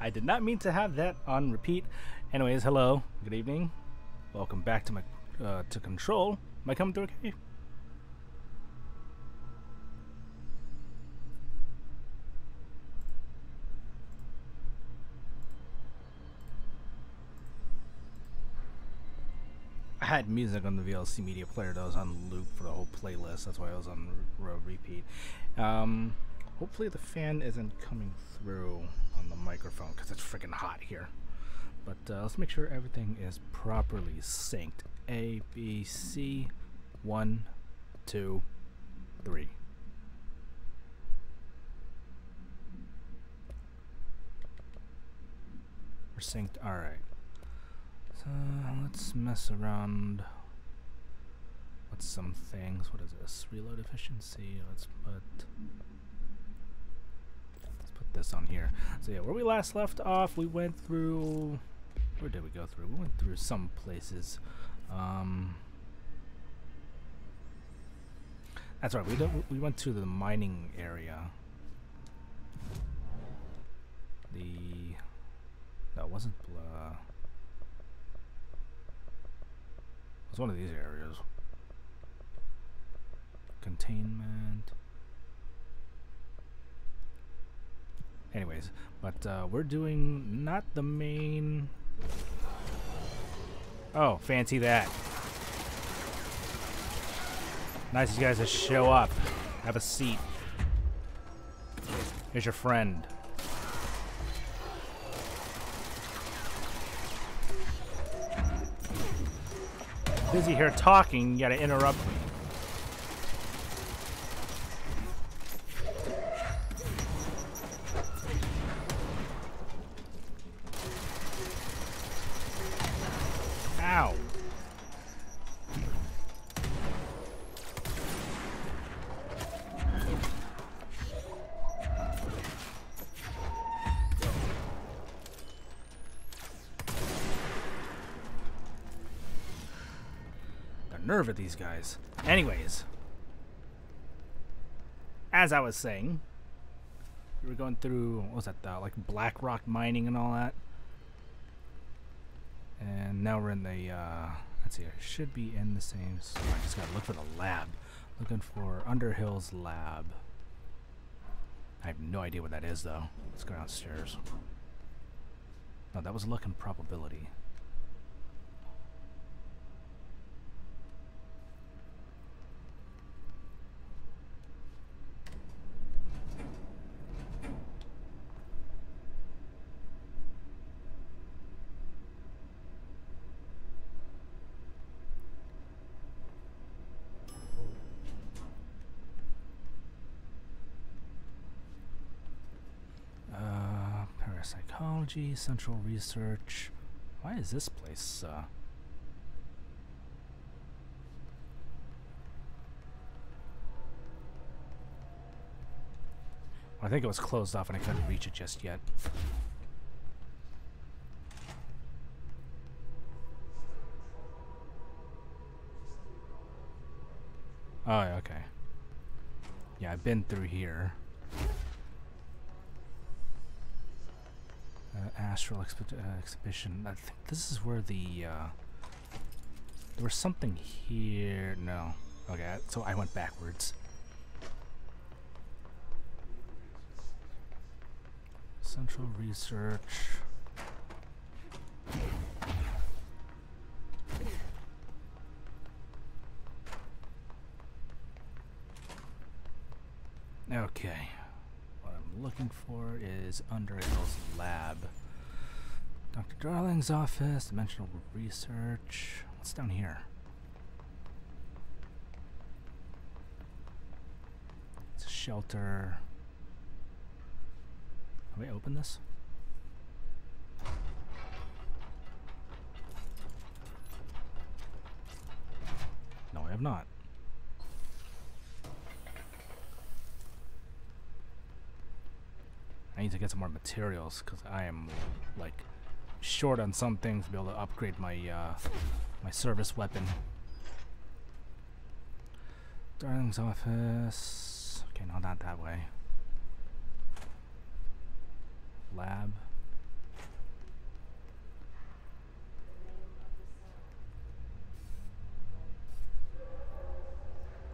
I did not mean to have that on repeat. Anyways, hello, good evening, welcome back to my uh, to Control. Am I coming through okay? I had music on the VLC media player that was on loop for the whole playlist. That's why I was on re repeat. Um, hopefully the fan isn't coming through on the microphone because it's freaking hot here. But uh, let's make sure everything is properly synced. A, B, C, one, two, three. We're synced. All right. So let's mess around with some things. What is this? Reload efficiency. Let's put put this on here. So yeah, where we last left off, we went through. Where did we go through? We went through some places. Um, that's right. We don't. We went to the mining area. The that wasn't. Uh, it was one of these areas. Containment. Anyways, but uh, we're doing not the main Oh, fancy that. Nice you guys to show up. Have a seat. Here's your friend. Busy here talking, you gotta interrupt me. Nerve of these guys. Anyways, as I was saying, we were going through, what was that, the, like black rock mining and all that. And now we're in the, uh, let's see, I should be in the same, so I just gotta look for the lab. Looking for Underhill's lab. I have no idea what that is though. Let's go downstairs. No, that was luck and probability. Psychology, Central Research. Why is this place, uh... I think it was closed off and I couldn't reach it just yet. Oh, okay. Yeah, I've been through here. Astral uh, Exhibition. I think this is where the... Uh, there was something here. No. Okay, so I went backwards. Central Research. Okay What I'm looking for is Underhill's lab. Dr. Darling's office, dimensional research. What's down here? It's a shelter. Can we open this? No, I have not. I need to get some more materials because I am like short on some things to be able to upgrade my uh, my service weapon. Darling's office. Okay, no, not that way. Lab.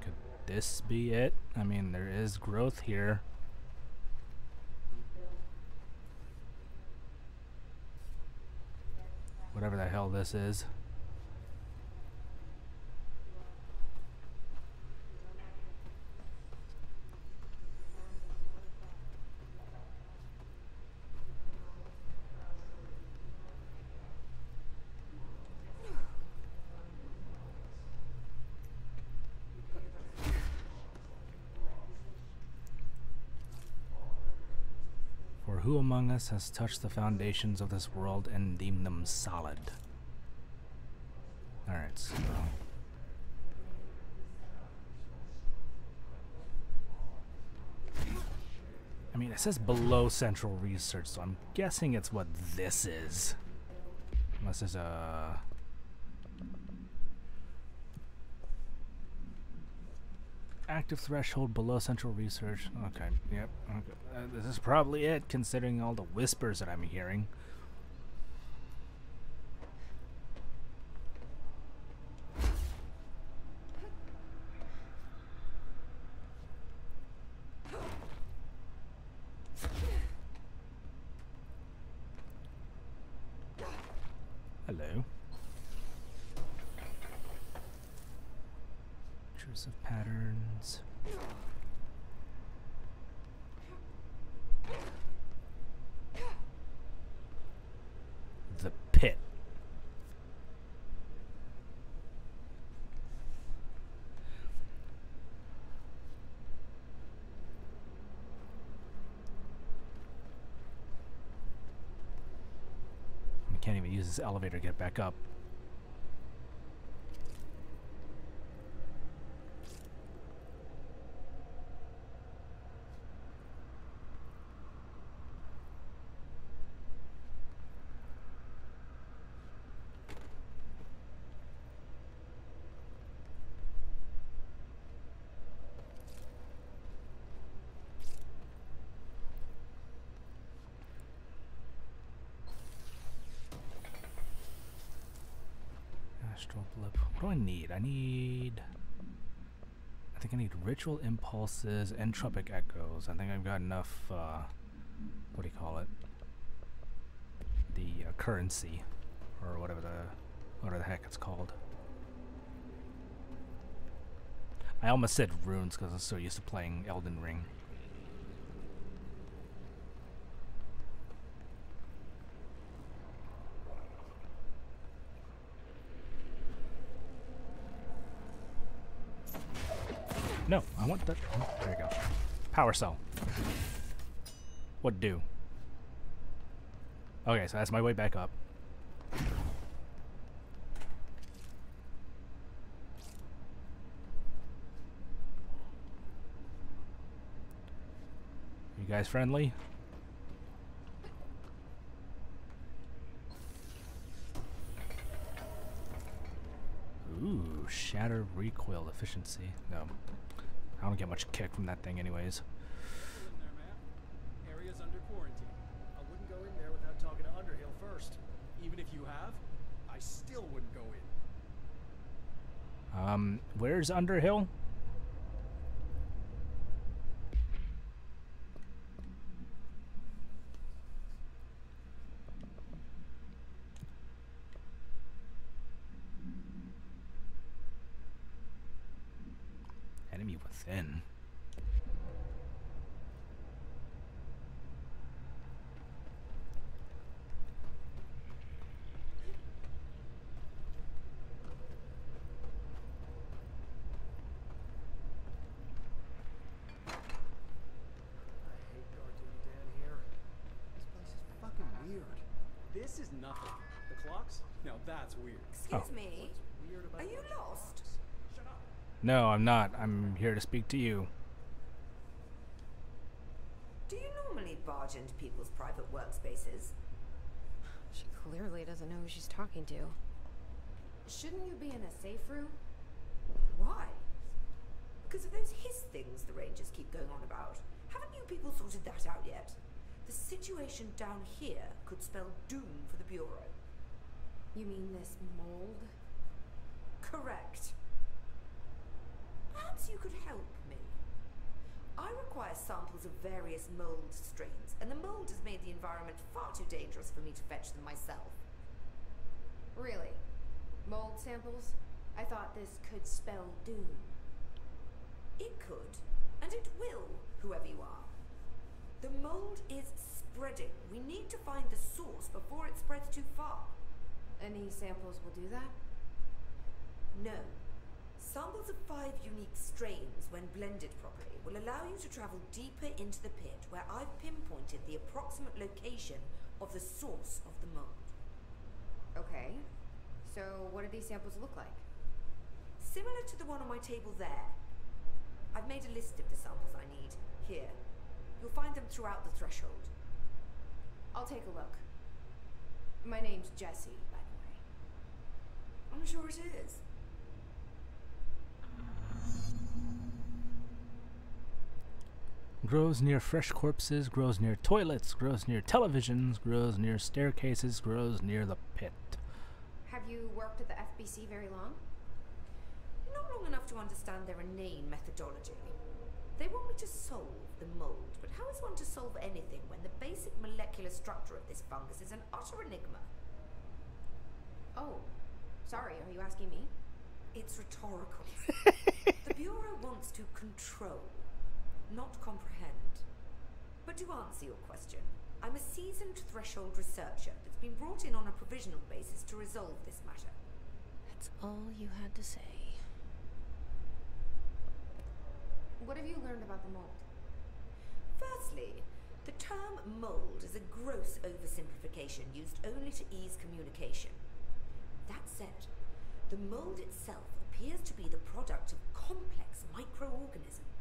Could this be it? I mean, there is growth here. Whatever the hell this is. who among us has touched the foundations of this world and deemed them solid? Alright, so. I mean, it says below central research, so I'm guessing it's what this is. Unless there's a active threshold below central research. Okay, yep. Okay. Uh, this is probably it, considering all the whispers that I'm hearing. Hello. Intrusive patterns. The pit. I can't even use this elevator get back up. Astral blip. What do I need? I need. I think I need ritual impulses, entropic echoes. I think I've got enough. Uh, what do you call it? The uh, currency, or whatever the whatever the heck it's called. I almost said runes because I'm so used to playing Elden Ring. No, I want that. Oh, there you go. Power cell. What do? Okay, so that's my way back up. You guys friendly? Ooh, shatter recoil efficiency. No. I don't get much kick from that thing anyways. There, Area's under quarantine. I wouldn't go in there without talking to Underhill first. Even if you have, I still wouldn't go in. Um, where's Underhill? Enemy within. I hate Gardini Dan here. This place is fucking weird. This is nothing. The clocks? Now that's weird. Excuse Oh. me. Weird about Are you lost? Shut up. No, I'm not. I'm here to speak to you. Do you normally barge into people's private workspaces? She clearly doesn't know who she's talking to. Shouldn't you be in a safe room? Why? Because of those Hiss things the Rangers keep going on about. Haven't you people sorted that out yet? The situation down here could spell doom for the Bureau. You mean this mold? Correct. Perhaps you could help me. I require samples of various mold strains, and the mold has made the environment far too dangerous for me to fetch them myself. Really? Mold samples? I thought this could spell doom. It could, and it will, whoever you are. The mold is spreading. We need to find the source before it spreads too far. Any samples will do that? No. Samples of five unique strains, when blended properly, will allow you to travel deeper into the pit where I've pinpointed the approximate location of the source of the mold. Okay. So, what do these samples look like? Similar to the one on my table there. I've made a list of the samples I need. Here. You'll find them throughout the threshold. I'll take a look. My name's Jesse, by the way. I'm sure it is. Grows near fresh corpses, grows near toilets, grows near televisions, grows near staircases, grows near the pit. Have you worked at the FBC very long? Not long enough to understand their inane methodology. They want me to solve the mold, but how is one to solve anything when the basic molecular structure of this fungus is an utter enigma? Oh, sorry, are you asking me? It's rhetorical. the Bureau wants to control, not comprehend. But to answer your question, I'm a seasoned threshold researcher that's been brought in on a provisional basis to resolve this matter. That's all you had to say. What have you learned about the mold? Firstly, the term mold is a gross oversimplification used only to ease communication. That said, the mold itself appears to be the product of complex microorganisms.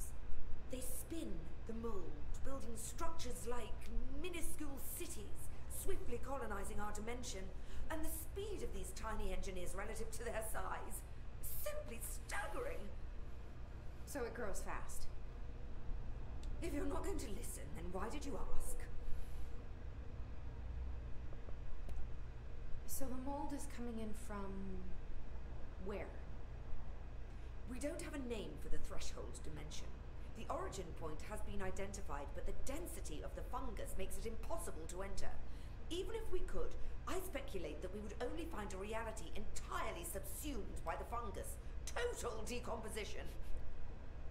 They spin the mold, building structures like minuscule cities, swiftly colonizing our dimension, and the speed of these tiny engineers relative to their size is simply staggering. So it grows fast. If you're not going to listen, then why did you ask? So the mold is coming in from. where? We don't have a name for the threshold dimension. The origin point has been identified, but the density of the fungus makes it impossible to enter. Even if we could, I speculate that we would only find a reality entirely subsumed by the fungus. Total decomposition.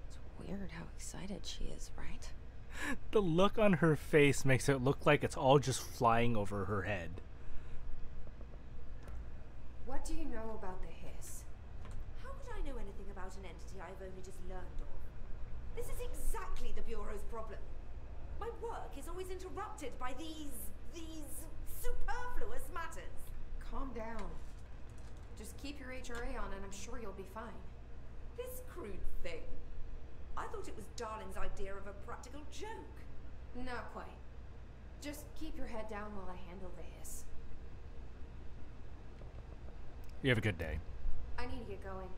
It's weird how excited she is, right? The look on her face makes it look like it's all just flying over her head. What do you know about the hiss? How could I know anything about an entity I've only just learned of? This is exactly the Bureau's problem. My work is always interrupted by these. these superfluous matters. Calm down. Just keep your HRA on and I'm sure you'll be fine. This crude thing. I thought it was Darling's idea of a practical joke. Not quite. Just keep your head down while I handle this. You have a good day. I need to get going.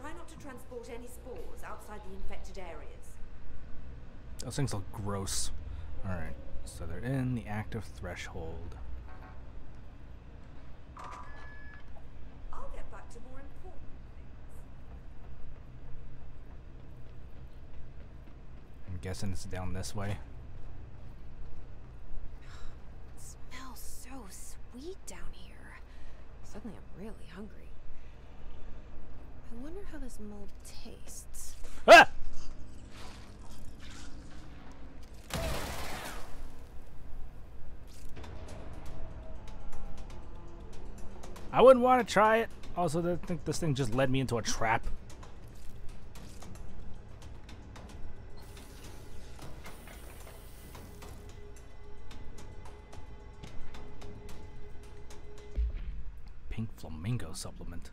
Try not to transport any spores outside the infected areas. Those things look gross. Alright, so they're in the active threshold. I'll get back to more important things. I'm guessing it's down this way. It smells so sweet down here. Suddenly I'm really hungry. I wonder how this mold tastes. Ah! I wouldn't want to try it. Also, I think this thing just led me into a trap. Pink flamingo supplement.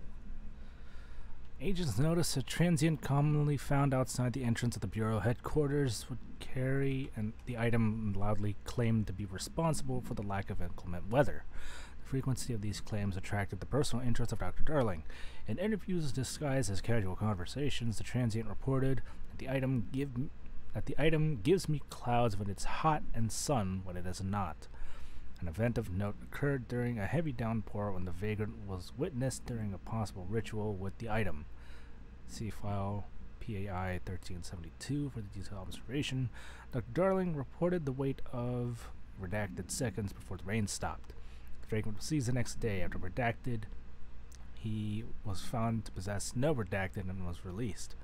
Agents noticed a transient commonly found outside the entrance of the Bureau headquarters would carry and the item loudly claimed to be responsible for the lack of inclement weather. Frequency of these claims attracted the personal interest of Dr. Darling. In interviews disguised as casual conversations, the transient reported that the item give that the item gives me clouds when it's hot and sun when it is not. An event of note occurred during a heavy downpour when the vagrant was witnessed during a possible ritual with the item. See file PAI 1372 for the detailed observation. Dr. Darling reported the wait of redacted seconds before the rain stopped. Vagrant was seized the next day after redacted. He was found to possess no redacted and was released.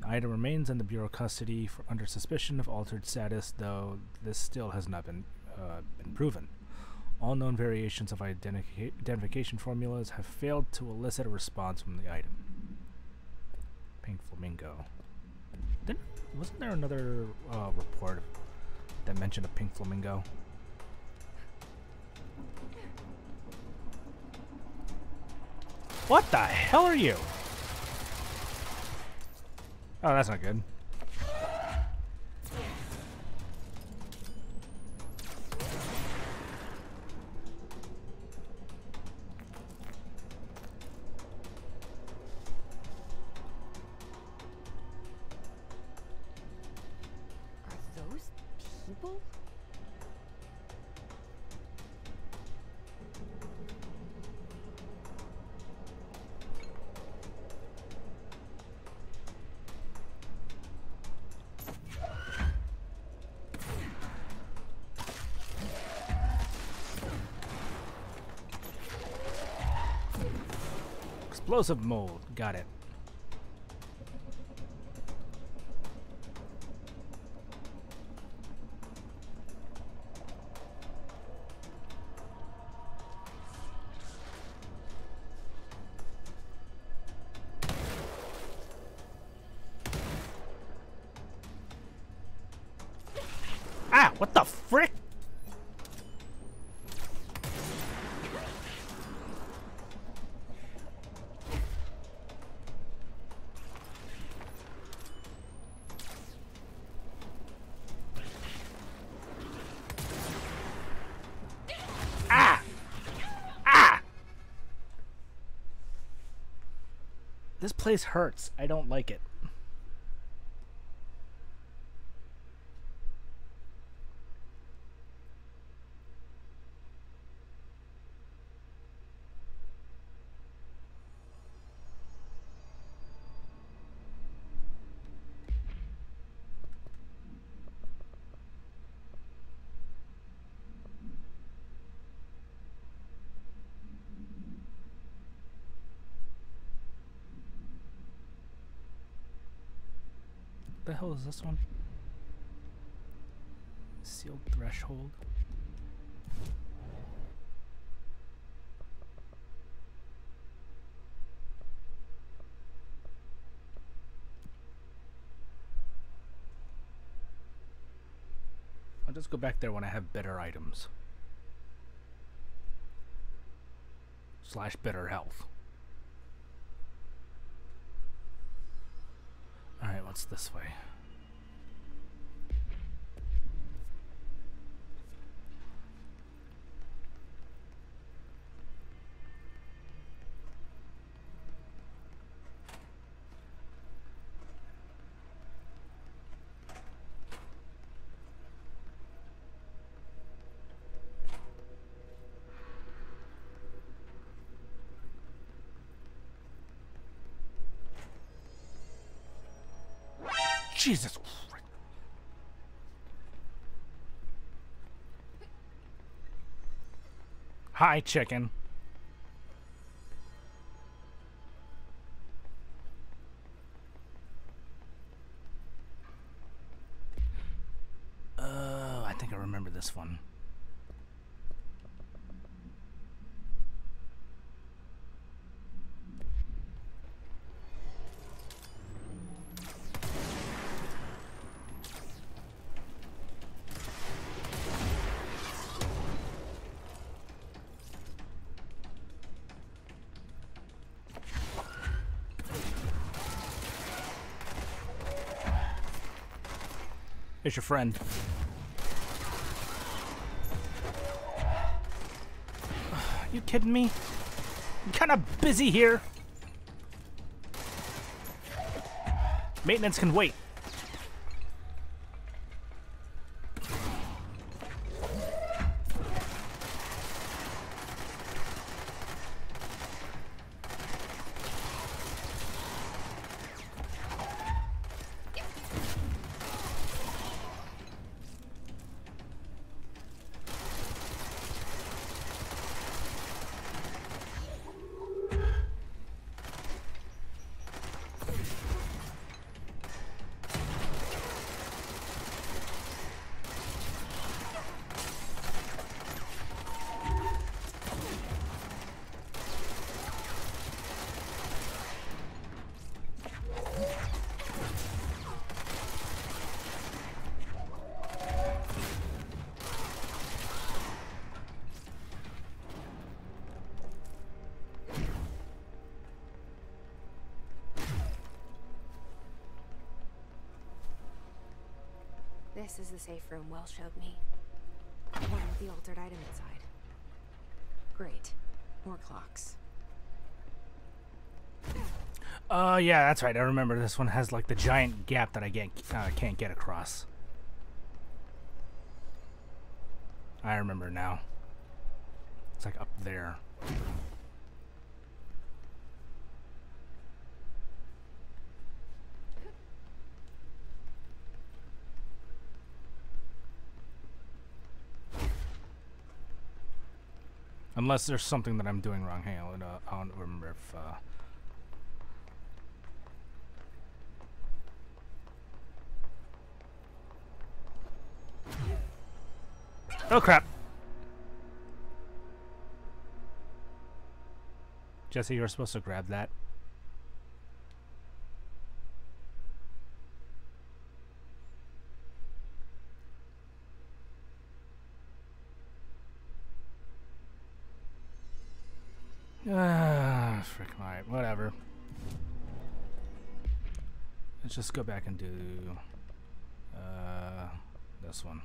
The item remains in the Bureau custody for under suspicion of altered status, though this still has not been uh, been proven. All known variations of identica- identification formulas have failed to elicit a response from the item. Pink flamingo. Didn't, wasn't there another uh, report that mentioned a pink flamingo? What the hell are you? Oh, that's not good. Explosive mold. Got it. This place hurts. I don't like it. Hell is this one? Sealed threshold. I'll just go back there when I have better items. Slash better health. What's this way? Jesus Christ. Hi, chicken. Oh, I think I remember this one. Here's your friend. You kidding me? I'm kind of busy here. Maintenance can wait. This is the safe room Well showed me. One with the altered item inside. Great. More clocks. Uh, yeah, that's right. I remember this one has like the giant gap that I get, uh, can't get across. I remember now. It's like up there. Unless there's something that I'm doing wrong. Hang on, uh, I don't remember if. Uh, Oh crap. Jesse, you were supposed to grab that. Just go back and do uh, this one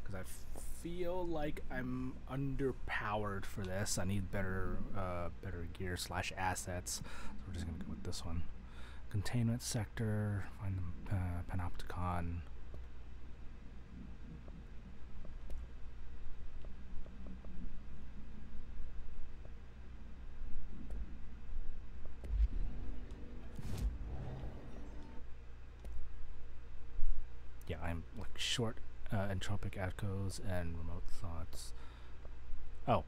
because I feel like I'm underpowered for this. I need better, uh, better gear slash assets. So we're just gonna go with this one. Containment sector. Find the uh, panopticon. Yeah, I'm like short uh, entropic echoes and remote thoughts. Oh.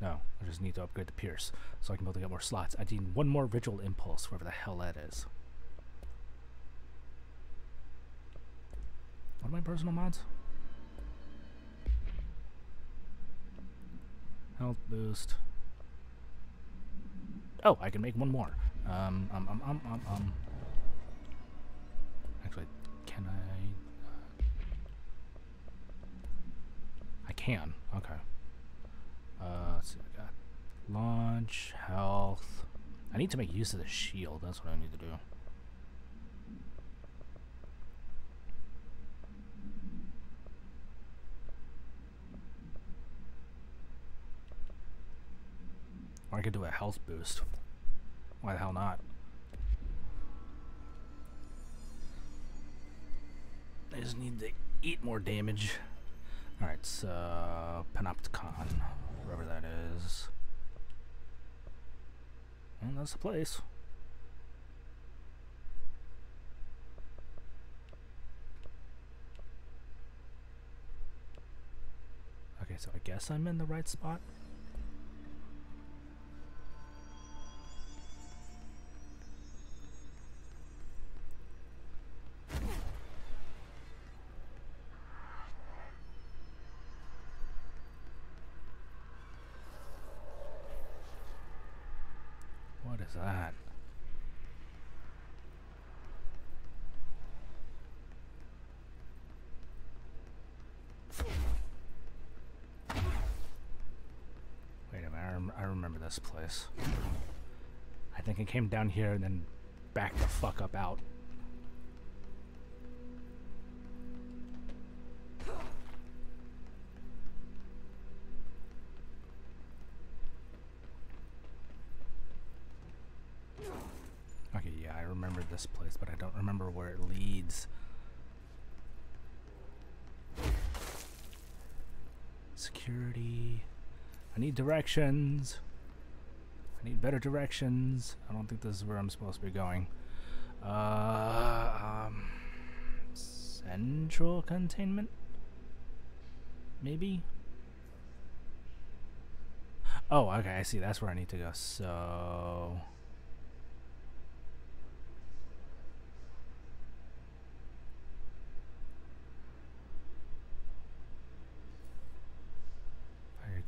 No, I just need to upgrade the Pierce so I can be able to get more slots. I need one more Ritual Impulse, wherever the hell that is. What are my personal mods? Health boost. Oh, I can make one more. Um, um, um, um, um, um. Actually, can I? Can. Okay. Uh, let's see. I got launch, health. I need to make use of the shield. That's what I need to do. Or I could do a health boost. Why the hell not? I just need to eat more damage. Alright, so Panopticon, wherever that is. And that's the place. Okay, so I guess I'm in the right spot. this place. I think I came down here and then back the fuck up out. Okay, yeah, I remember this place, but I don't remember where it leads. Security. I need directions. Need better directions. I don't think this is where I'm supposed to be going. Uh, um, central containment? Maybe? Oh, okay, I see. That's where I need to go. So...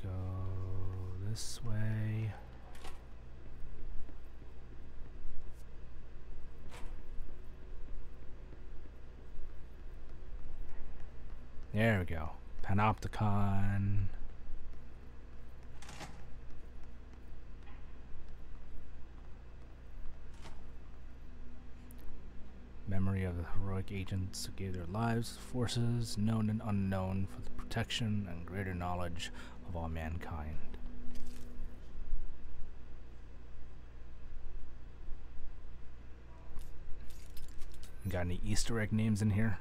Go this way. There we go. Panopticon. Memory of the heroic agents who gave their lives, forces known and unknown, for the protection and greater knowledge of all mankind. Got any Easter egg names in here?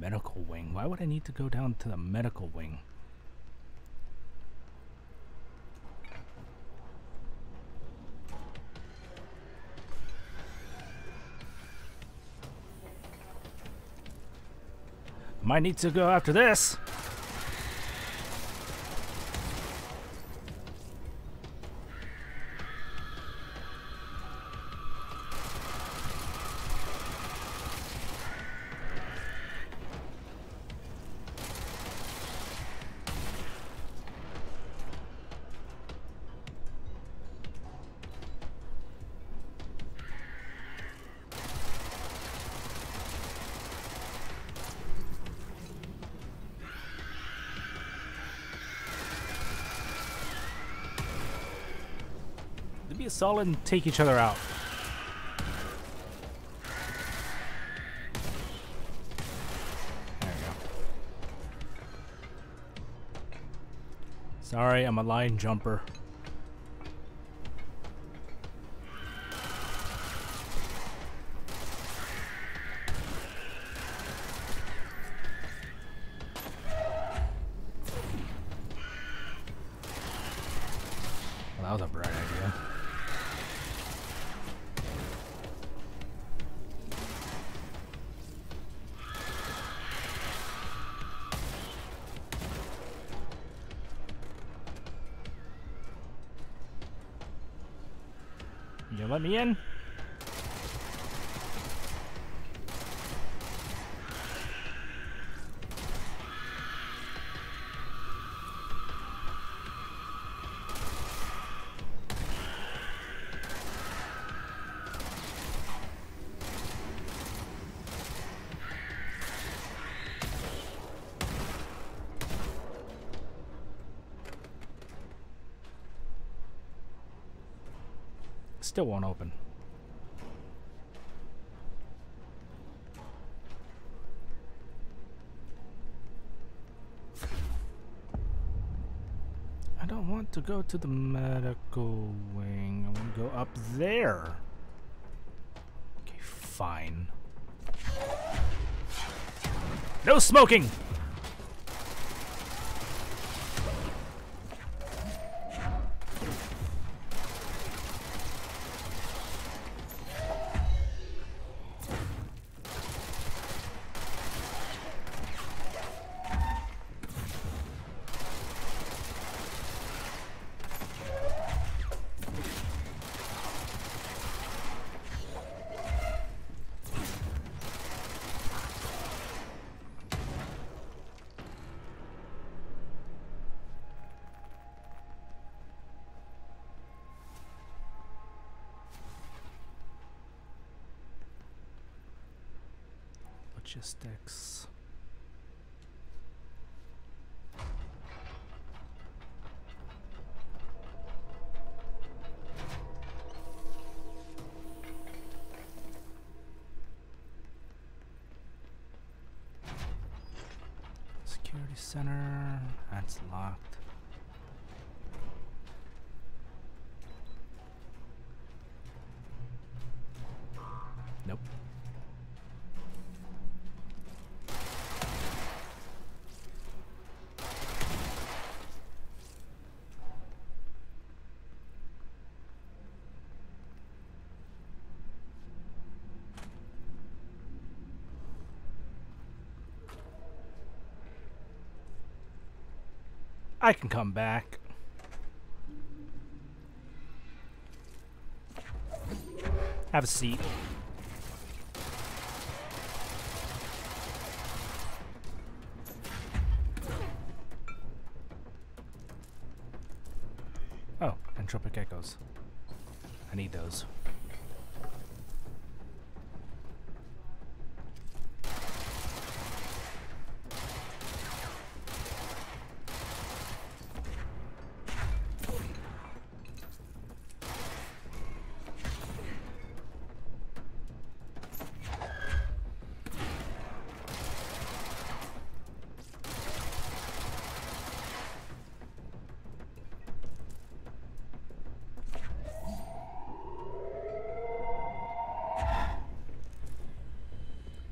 Medical wing. Why would I need to go down to the medical wing? Might need to go after this. Solid and take each other out. There we go. Sorry, I'm a line jumper. You Still won't open. I don't want to go to the medical wing. I want to go up there. Okay, fine. No smoking! Security center. That's locked. Nope. I can come back. Have a seat.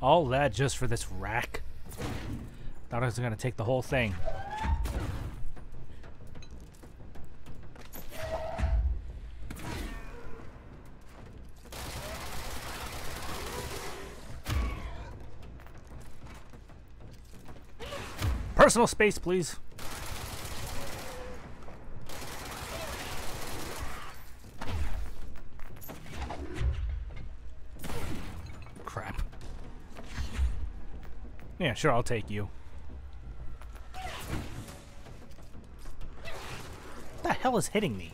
All that just for this rack? Thought I was gonna take the whole thing. Personal space, please. Crap. Yeah, sure, I'll take you. What the hell is hitting me?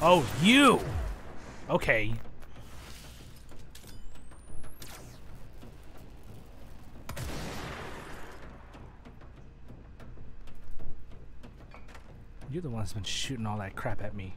Oh, you! Okay. You're the one that's been shooting all that crap at me.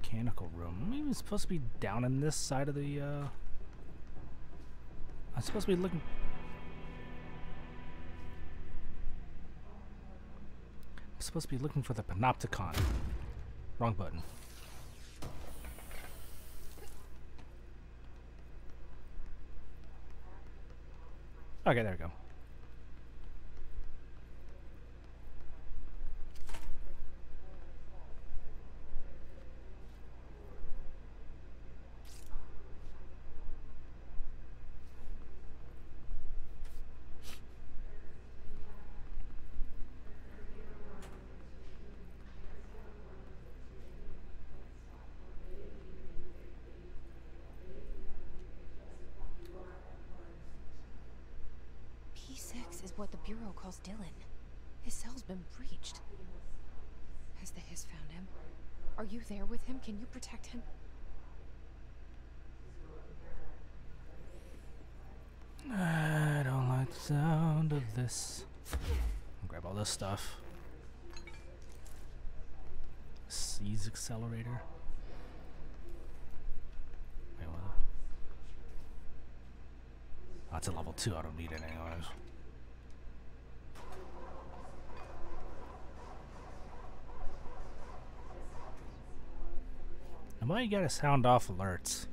Mechanical room. Maybe it's supposed to be down in this side of the, uh... I'm supposed to be looking... I'm supposed to be looking for the Panopticon. Wrong button. Okay, there we go. P6 is what the Bureau calls Dylan. His cell's been breached. Has the Hiss found him? Are you there with him? Can you protect him? I don't like the sound of this. Grab all this stuff. Seize accelerator. Oh, a level 2. I don't need it anyways. Why you gotta sound off alerts?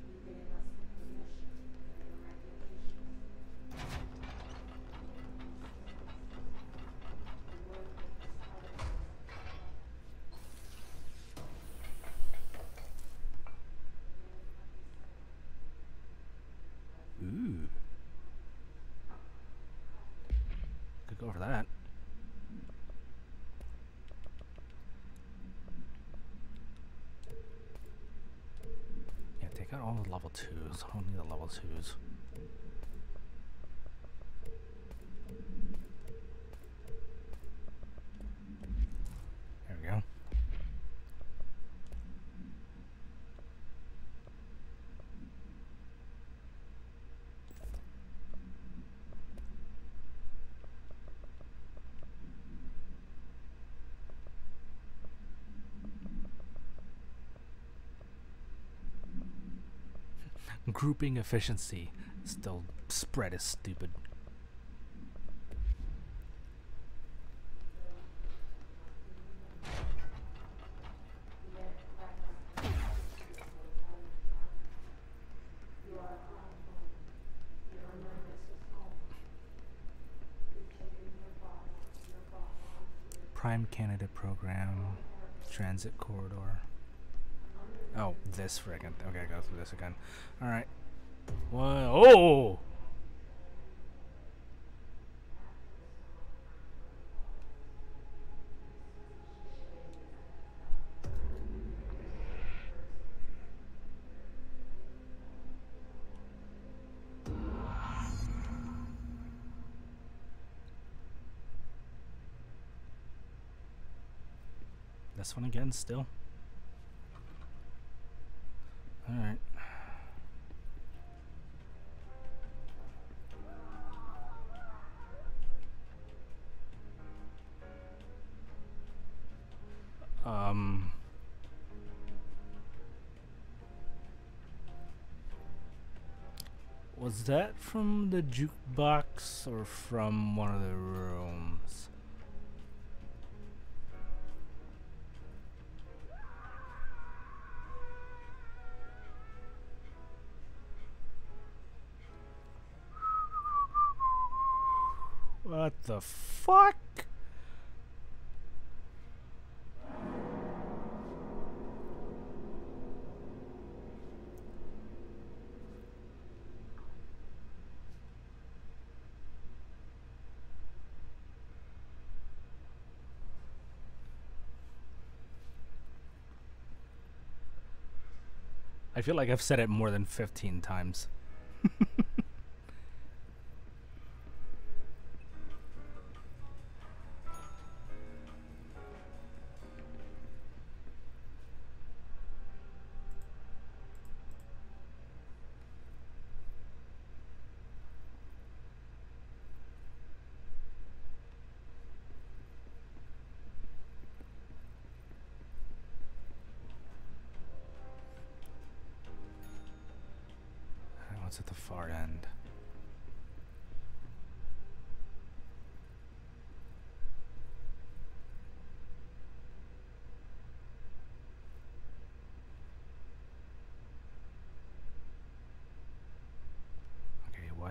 The level 2s. I don't need the level 2s. There we go. Grouping efficiency. Still, spread is stupid. Prime Candidate program, transit corridor. Oh, this friggin' Okay, go through this again. All right. What? Oh! This one again, still. That from the jukebox or from one of the rooms? What the fuck? Feel like I've said it more than 15 times.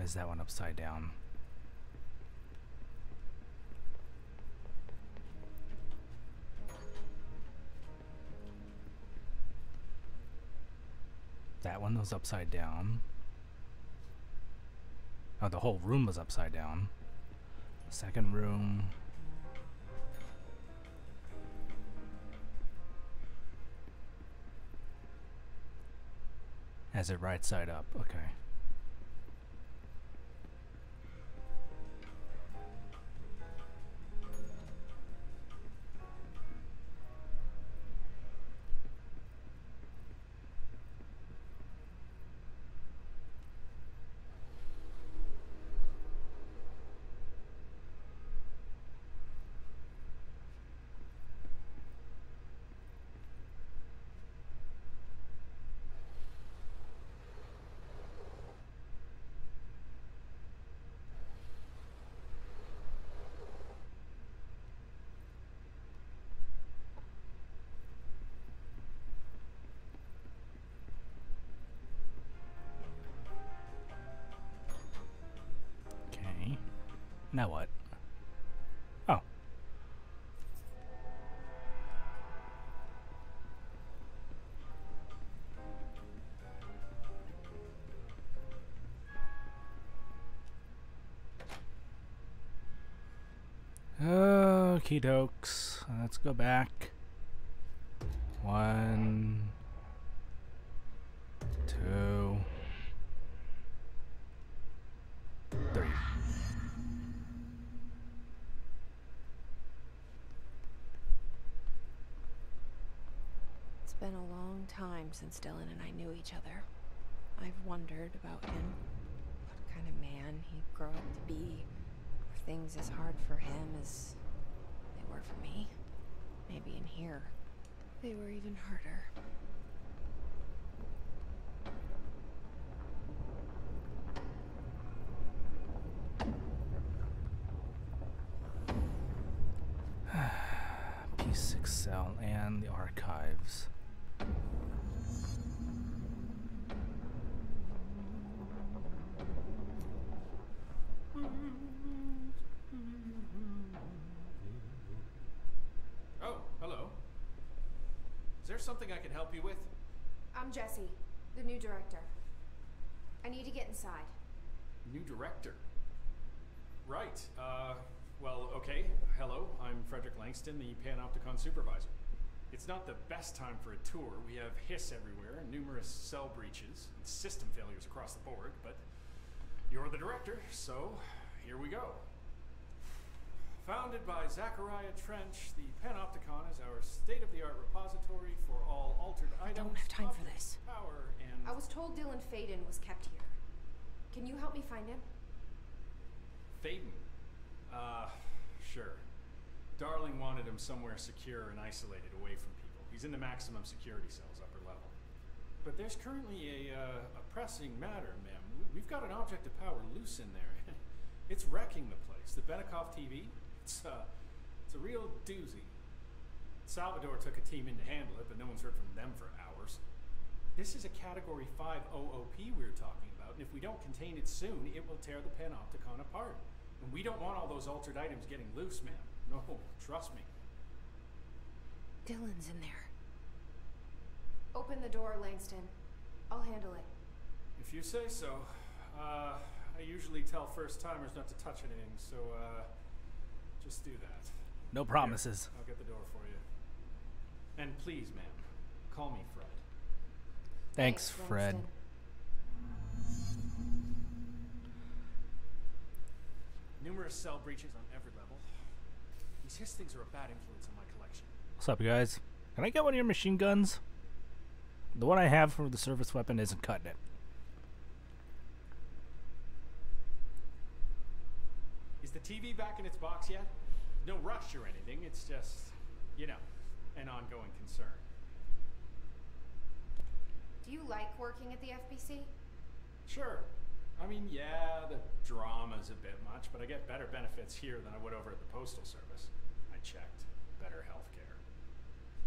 is that one upside down? That one was upside down. Oh, the whole room was upside down. Second room. Has it right side up. Okay. Okay. Now what? Oh. Okie dokes. Let's go back. One, two, three. It's been a long time since Dylan and I knew each other. I've wondered about him. What kind of man he'd grow up to be. Were things as hard for him as they were for me? Maybe in here, they were even harder. P6 cell and the archives. Something I can help you with? I'm Jesse, the new director. I need to get inside. New director. Right. Uh, well, okay. Hello, I'm Frederick Langston, the Panopticon supervisor. It's not the best time for a tour. We have hiss everywhere, numerous cell breaches, and system failures across the board, but you're the director, so here we go. Founded by Zachariah Trench, the Panopticon is our state-of-the-art repository for all altered items. I don't have time for this. Power and I was told Dylan Faden was kept here. Can you help me find him? Faden. Uh, sure. Darling wanted him somewhere secure and isolated away from people. He's in the maximum security cells, upper level. But there's currently a, uh, a pressing matter, ma'am. We- We've got an object of power loose in there. it's wrecking the place. The Benikoff TV, it's, uh, it's a real doozy. Salvador took a team in to handle it, but no one's heard from them for hours. This is a Category 5 OOP we're talking about, and if we don't contain it soon, it will tear the Panopticon apart. And we don't want all those altered items getting loose, ma'am. No, trust me. Dylan's in there. Open the door, Langston. I'll handle it. If you say so. Uh, I usually tell first timers not to touch anything, so uh, just do that. No Here, promises. I'll get the door for you. And please, ma'am, call me Fred. Thanks, Fred. Langston. Numerous cell breaches on every level. These hiss things are a bad influence on my collection. What's up, you guys? Can I get one of your machine guns? The one I have for the service weapon isn't cutting it. The TV back in its box yet? No rush or anything, it's just, you know, an ongoing concern. Do you like working at the FBC? Sure. I mean, yeah, the drama's a bit much, but I get better benefits here than I would over at the Postal Service. I checked. Better health care.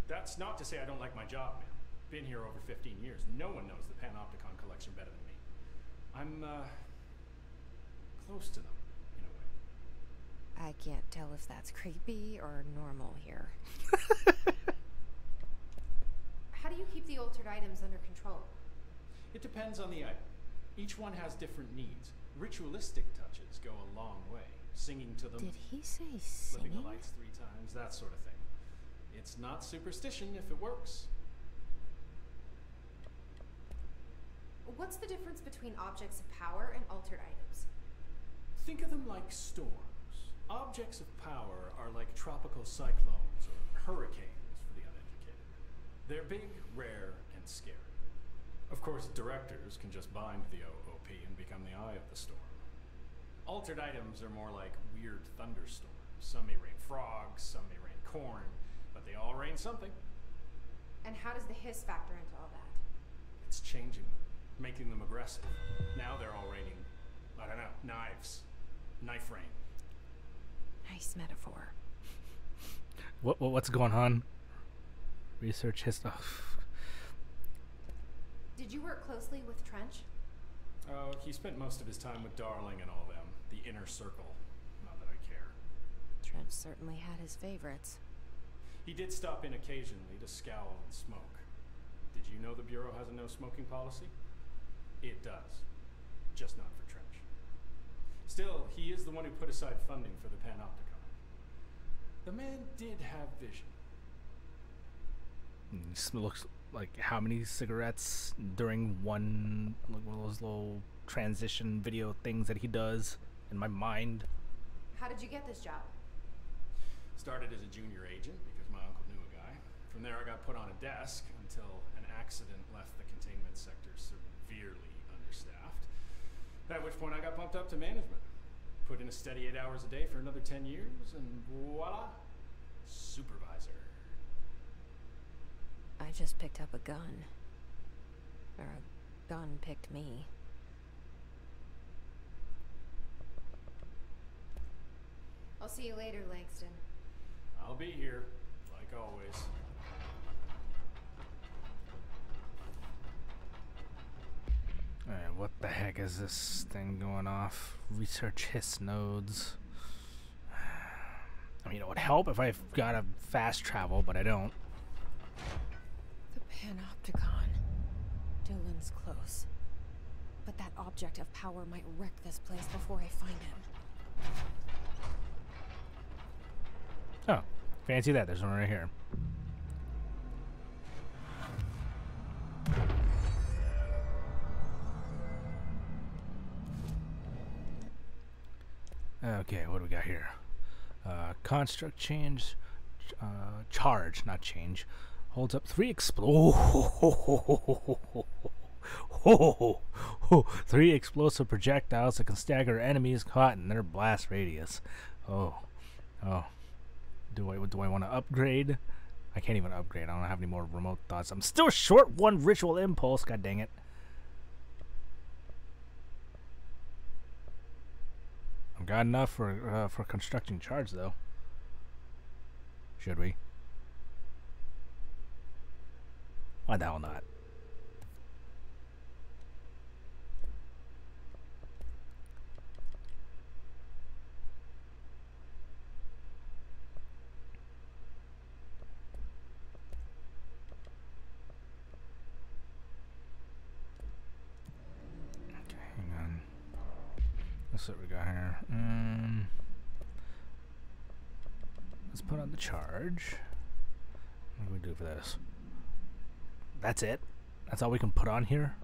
That's not to say I don't like my job, man. Been here over 15 years. No one knows the Panopticon collection better than me. I'm, uh, close to them, in a way. I can't tell if that's creepy or normal here. How do you keep the altered items under control? It depends on the item. Each one has different needs. Ritualistic touches go a long way. Singing to them, Did he say flipping the lights three times, that sort of thing. It's not superstition if it works. What's the difference between objects of power and altered items? Think of them like storms. Objects of power are like tropical cyclones or hurricanes for the uneducated. They're big, rare, and scary. Of course, directors can just bind the OOP and become the eye of the storm. Altered items are more like weird thunderstorms. Some may rain frogs, some may rain corn, but they all rain something. And how does the hiss factor into all that? It's changing them, making them aggressive. Now they're all raining, I don't know, knives. Knife rain. Nice metaphor. What, what what's going on? Research history. Did you work closely with Trench? Oh, he spent most of his time with Darling and all them. The inner circle. Not that I care. Trench certainly had his favorites. He did stop in occasionally to scowl and smoke. Did you know the Bureau has a no smoking policy? It does. Just not for Trench. Still, he is the one who put aside funding for the Panopticon. The man did have vision. Hmm, and it looks like how many cigarettes during one like one of those little transition video things that he does in my mind. How did you get this job? Started as a junior agent because my uncle knew a guy. From there, I got put on a desk until an accident left At which point, I got bumped up to management. Put in a steady eight hours a day for another 10 years, and voila, supervisor. I just picked up a gun. Or a gun picked me. I'll see you later, Langston. I'll be here, like always. Alright, what the heck is this thing going off? Research his nodes. I mean, it would help if I've got a fast travel, but I don't. The Panopticon. Dylan's close. But that object of power might wreck this place before I find him. Oh, fancy that. There's one right here. Okay, what do we got here? Uh, construct change, uh, charge, not change. Holds up three explode. Three explosive projectiles that can stagger enemies caught in their blast radius. Oh, oh. Do I do I want to upgrade? I can't even upgrade. I don't have any more remote thoughts. I'm still short one ritual impulse. God dang it. I've got enough for uh, for constructing charge though. Should we? Why the hell not? Okay, hang on. Let's see what we got here. Um, let's put on the charge. What do we do for this? That's it? That's all we can put on here?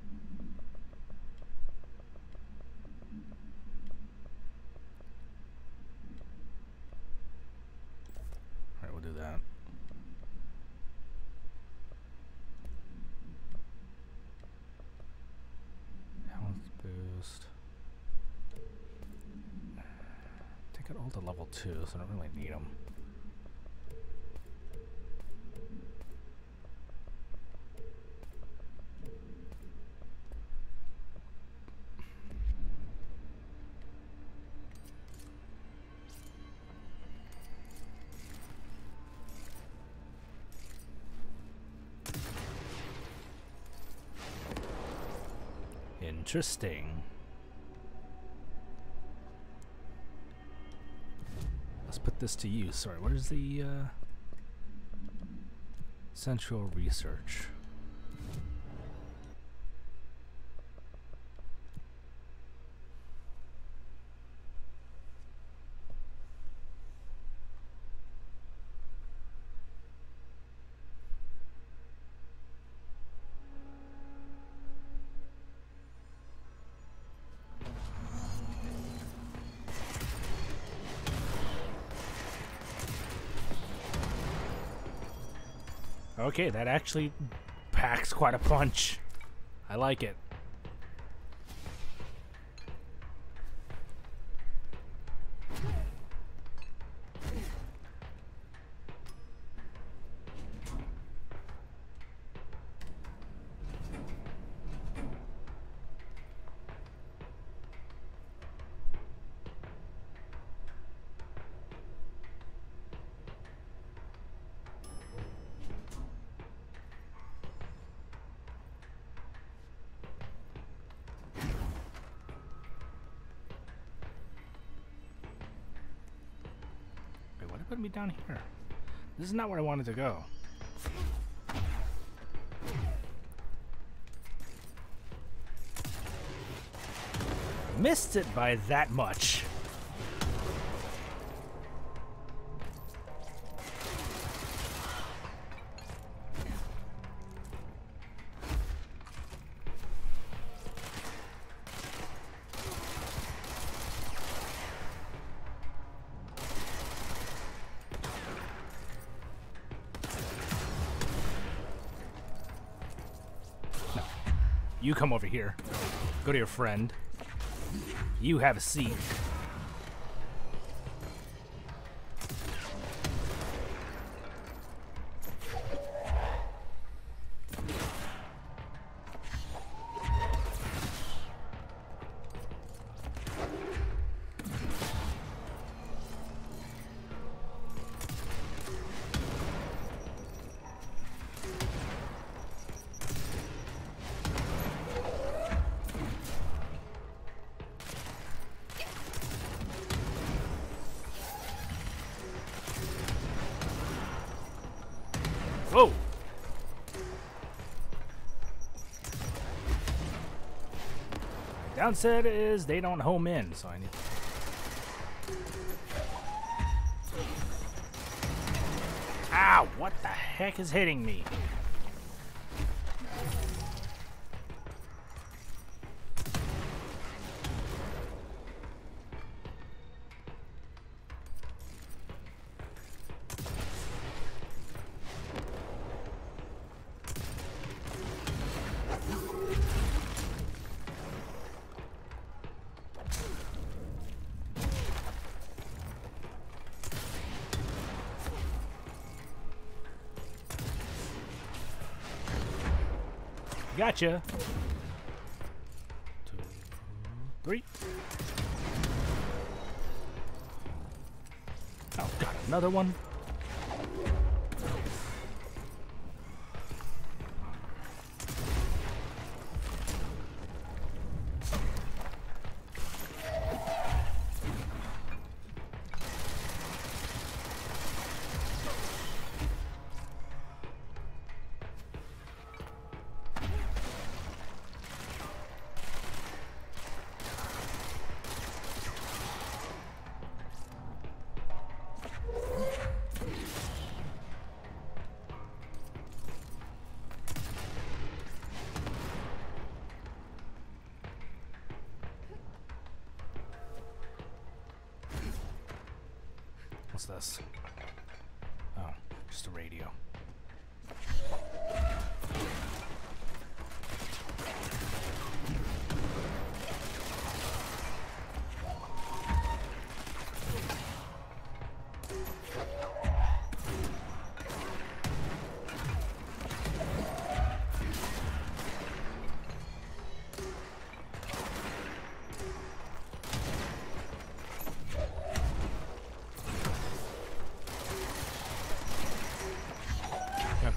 Alright, we'll do that. Health boost. Take it all to level 2, so I don't really need them. Interesting. This to use. Sorry, where's the uh, central research? Okay, that actually packs quite a punch. I like it. Me down here? This is not where I wanted to go. Missed it by that much. You come over here. Go to your friend. You have a seat. Downside is they don't home in, so I need. Ow! Ah, what the heck is hitting me? Gotcha. Two, three. Oh, got another one.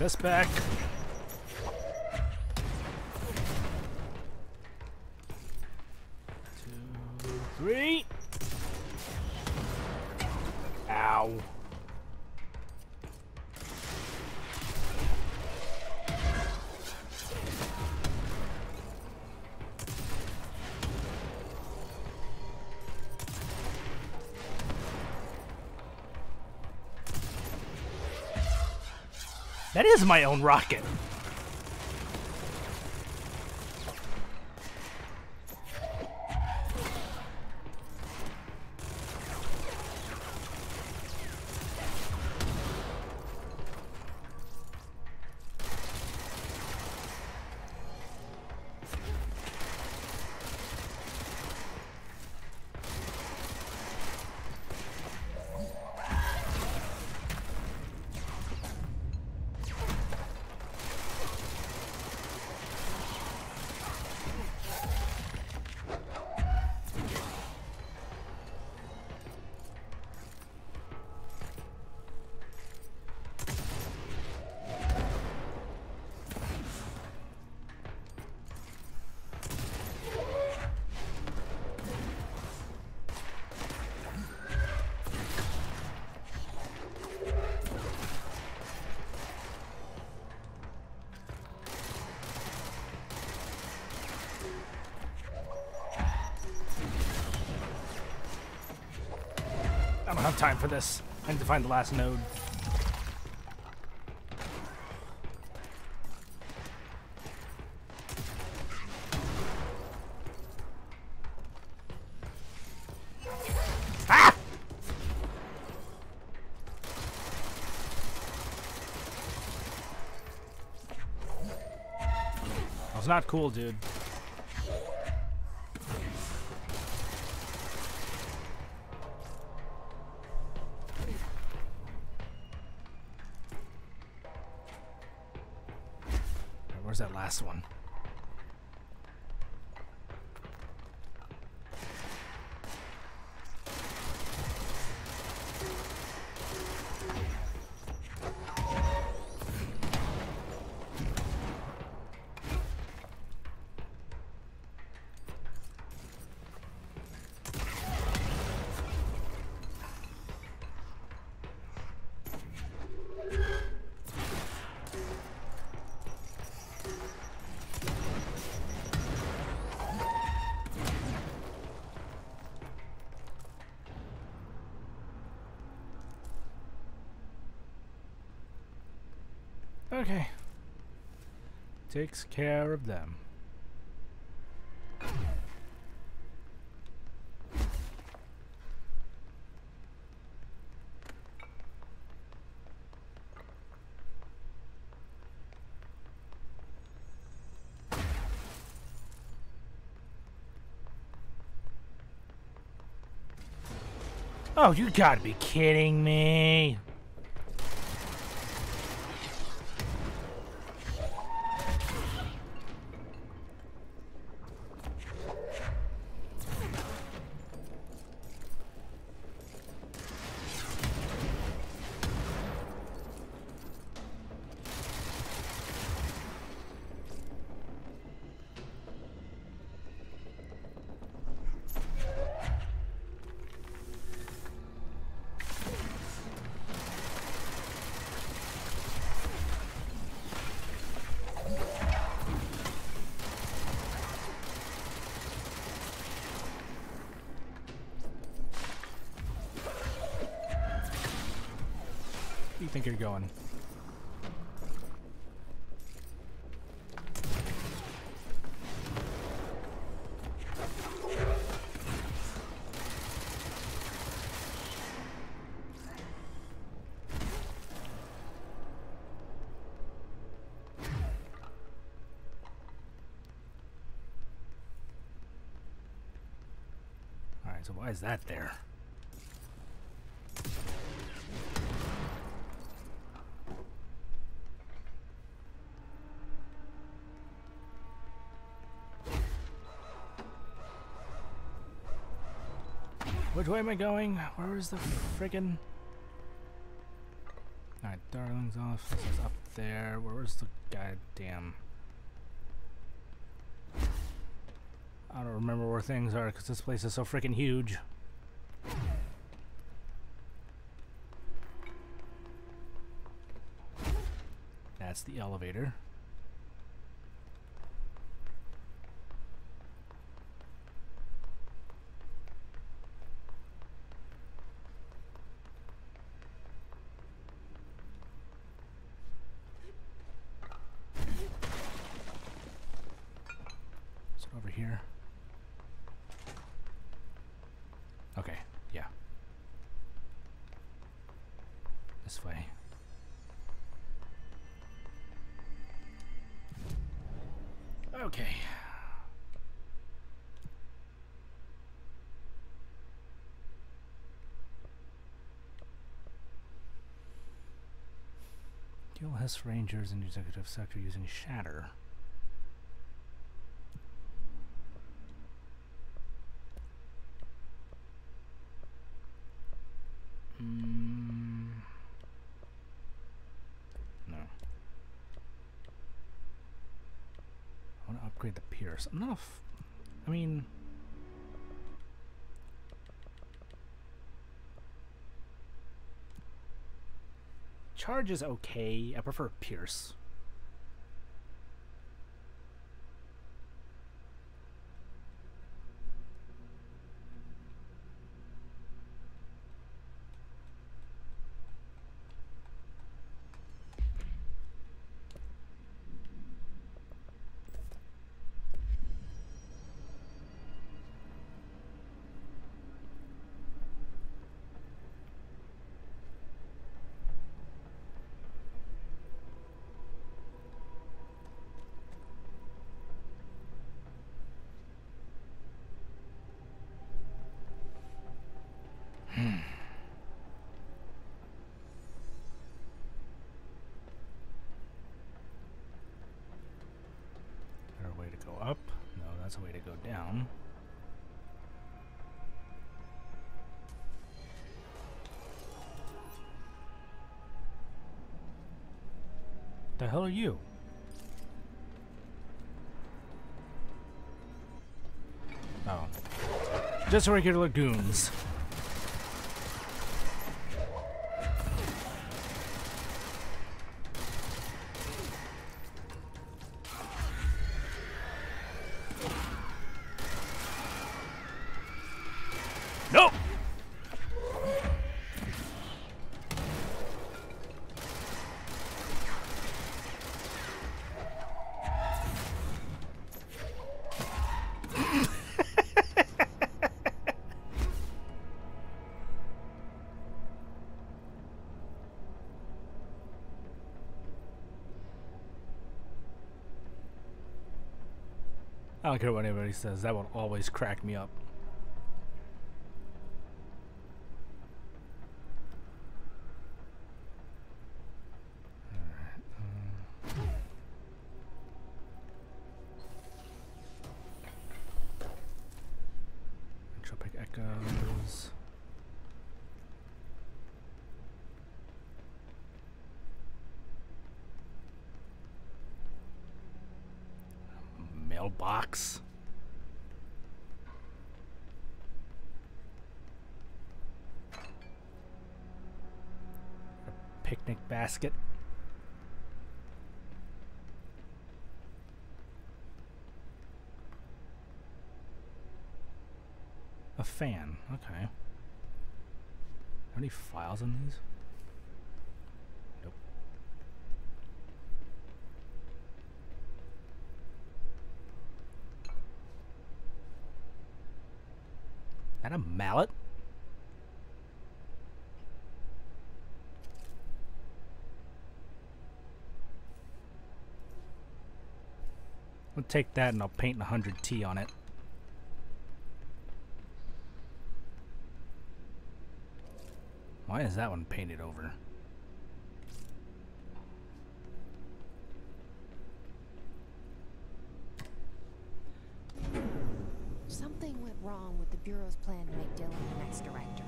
This back. That is my own rocket. Have time for this. I need to find the last node. Ah! That was not cool, dude. Okay. Takes care of them. Oh, you gotta be kidding me. You're going? Alright, so why is that there? Which way am I going? Where is the friggin... Alright, Darling's off. This is up there. Where is the goddamn... I don't remember where things are because this place is so freaking huge. That's the elevator. Hiss Rangers in the executive sector using Shatter. Mm. No. I want to upgrade the Pierce. Enough I'm not a f- I mean... Charge is okay. I prefer Pierce. The hell are you? Oh. Just regular goons. Don't care what anybody says. That will always crack me up. Tropic Echoes. Mailbox. A picnic basket. A fan. Okay. Are Any files on these? A mallet? I'll take that and I'll paint 100T on it. Why is that one painted over? Something went wrong with the Bureau's plan to make Dylan the next director.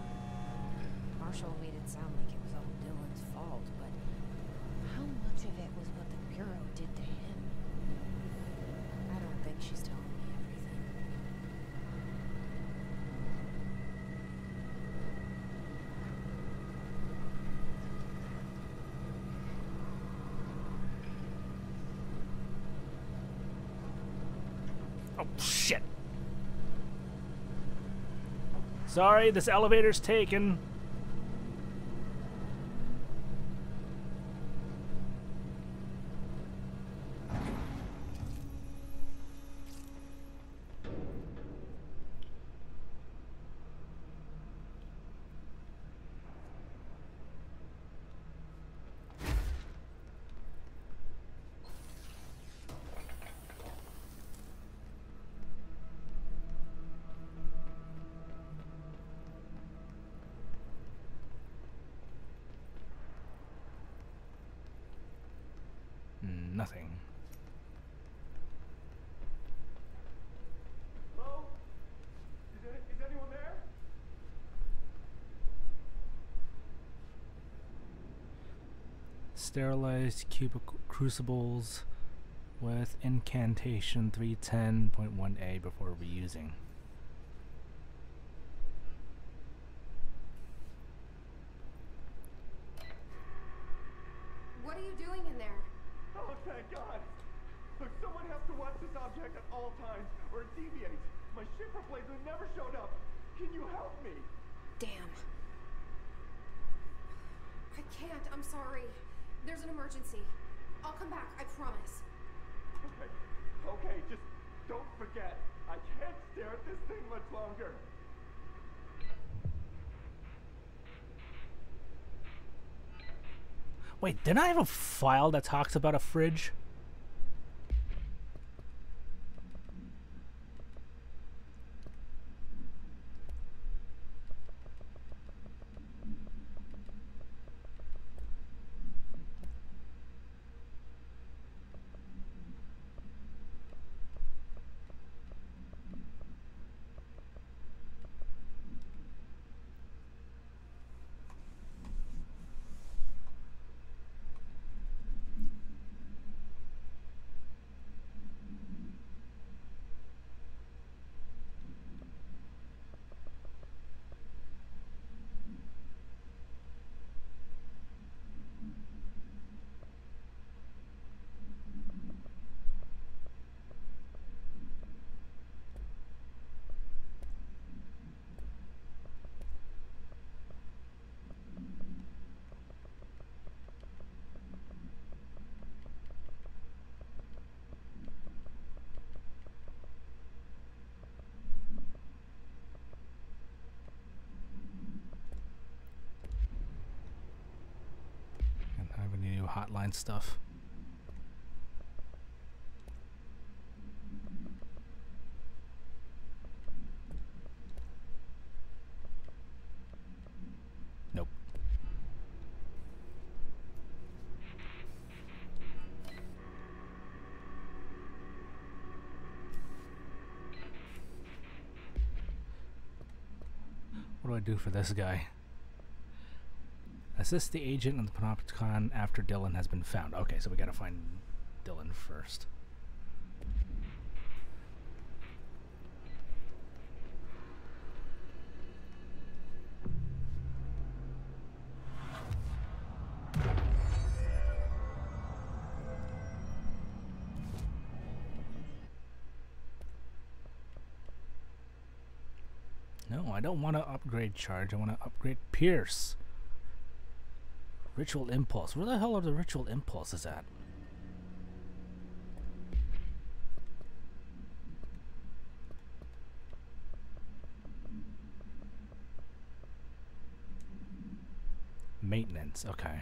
Marshall made it sound like it was all Dylan's fault, but how much of it was what the Bureau did to him? I don't think she's telling me everything. Oh, shit. Sorry, this elevator's taken. Sterilized cubic crucibles with incantation 310.1a before reusing. What are you doing in there? Oh, thank God. Look, someone has to watch this object at all times, or it deviates. My shipper blazer never showed up. Can you help me? Damn. I can't. I'm sorry. There's an emergency. I'll come back. I promise. Okay, okay, just don't forget. I can't stare at this thing much longer. Wait, didn't I have a file that talks about a fridge? Hotline stuff. Nope. What do I do for this guy? Assist the agent on the Panopticon after Dylan has been found. Okay, so we gotta find Dylan first. No, I don't want to upgrade Charge. I want to upgrade Pierce. Ritual Impulse. Where the hell are the Ritual Impulses at? Maintenance. Okay.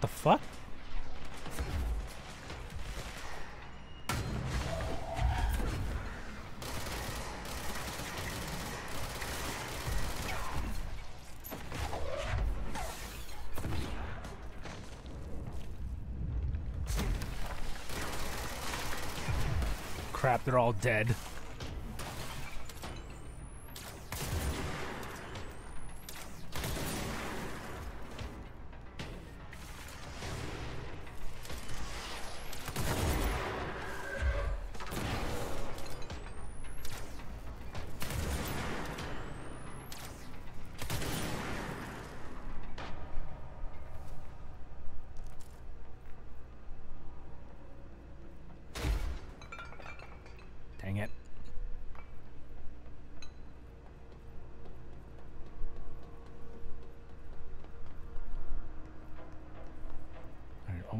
The fuck? They're all dead.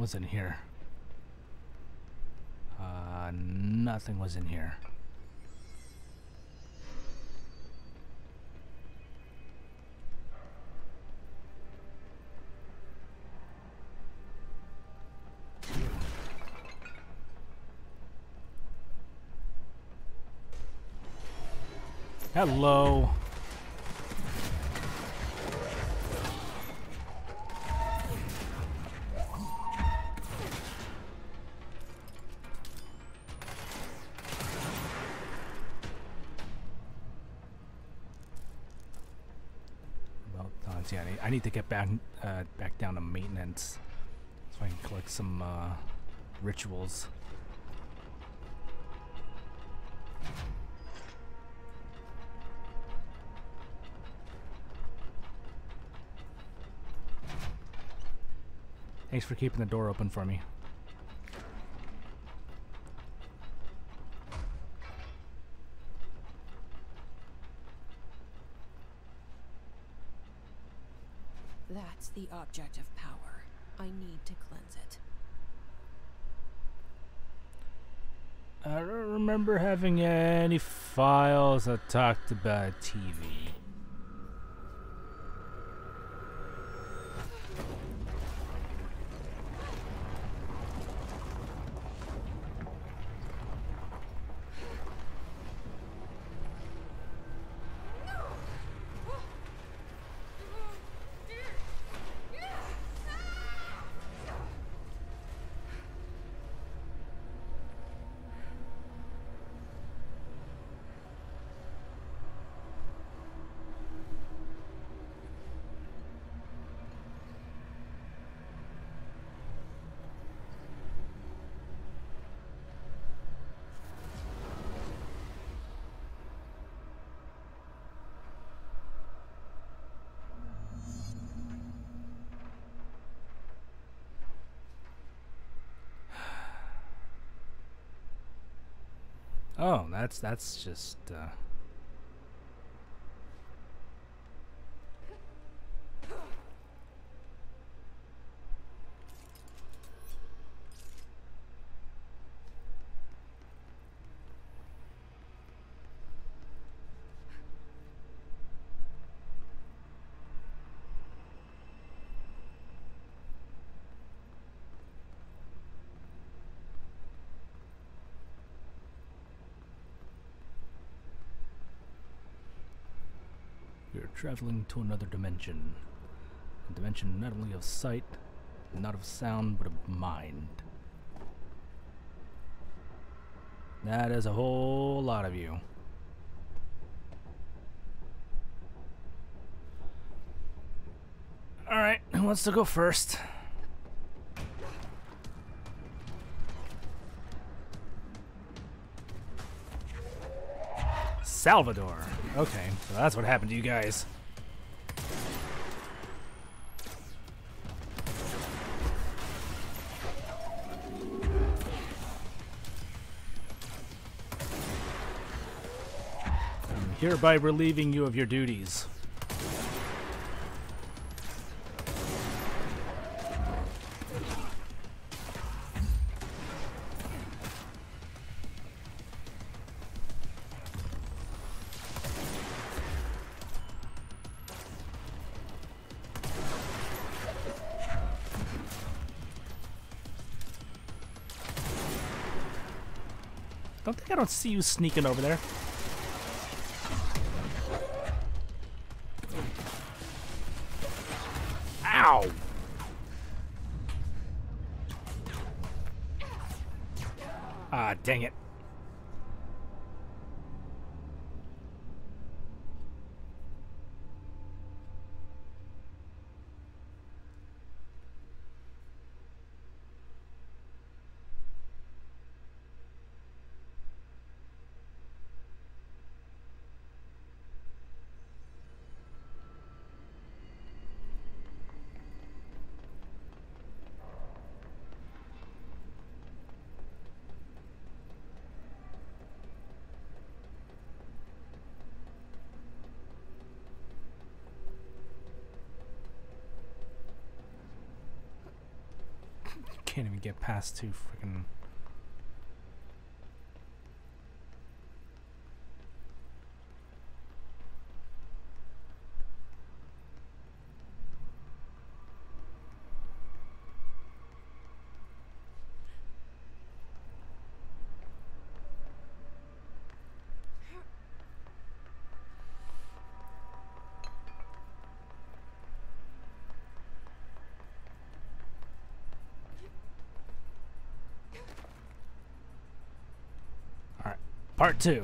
Was in here? Uh, nothing was in here. Hello. Need, to get back uh, back down to maintenance so I can collect some uh, rituals. Thanks for keeping the door open for me. That's the object of power. I need to cleanse it. I don't remember having any files that talked about TV. Oh, that's that's just uh traveling to another dimension. A dimension not only of sight, not of sound, but of mind. That is a whole lot of you. Alright, who wants to go first? Salvador. Okay, so that's what happened to you guys. I'm hereby relieving you of your duties. Don't I don't see you sneaking over there. Ow! Ah, dang it. Can't even get past two freaking. Part 2.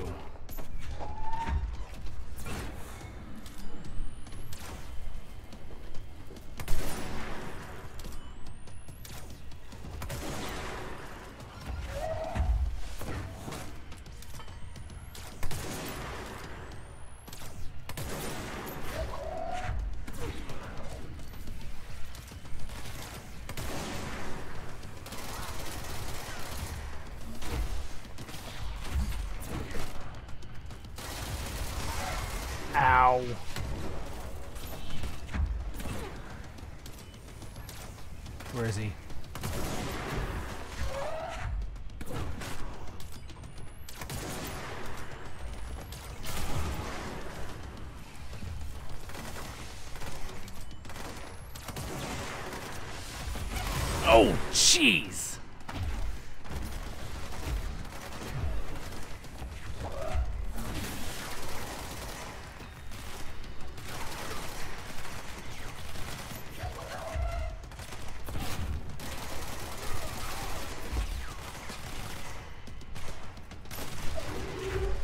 Jeez.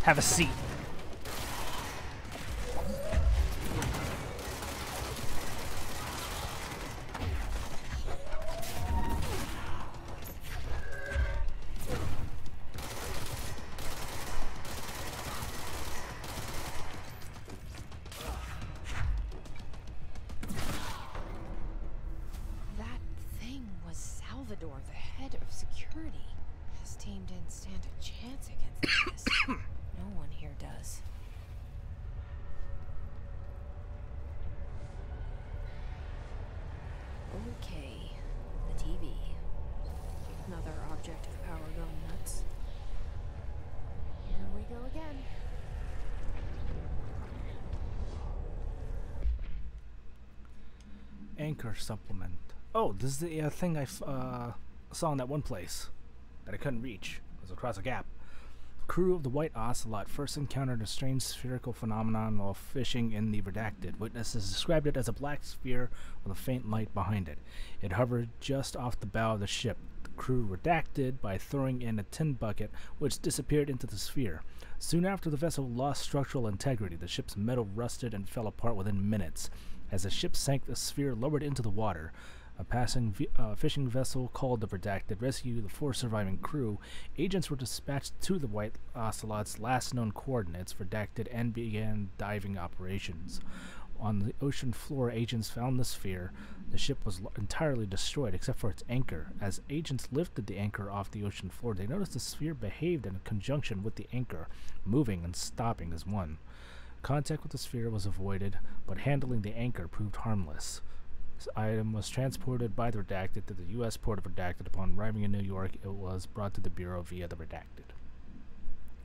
Have a seat. Salvador, the head of security. His team didn't stand a chance against this. no one here does. Okay, the TV. Another object of power going nuts. Here we go again. Anchor supplement. Oh, this is the uh, thing I uh, saw in that one place that I couldn't reach. It was across a gap. The crew of the White Ocelot first encountered a strange spherical phenomenon while fishing in the Redacted. Witnesses described it as a black sphere with a faint light behind it. It hovered just off the bow of the ship. The crew redacted by throwing in a tin bucket, which disappeared into the sphere. Soon after, the vessel lost structural integrity. The ship's metal rusted and fell apart within minutes. As the ship sank, the sphere lowered into the water. A passing uh, fishing vessel called the Redacted rescued the four surviving crew. Agents were dispatched to the White Ocelot's last known coordinates, Redacted, and began diving operations. On the ocean floor, agents found the sphere. The ship was entirely destroyed except for its anchor. As agents lifted the anchor off the ocean floor, they noticed the sphere behaved in conjunction with the anchor, moving and stopping as one. Contact with the sphere was avoided, but handling the anchor proved harmless. Item was transported by the Redacted to the U.S. port of Redacted. Upon arriving in New York, it was brought to the Bureau via the Redacted.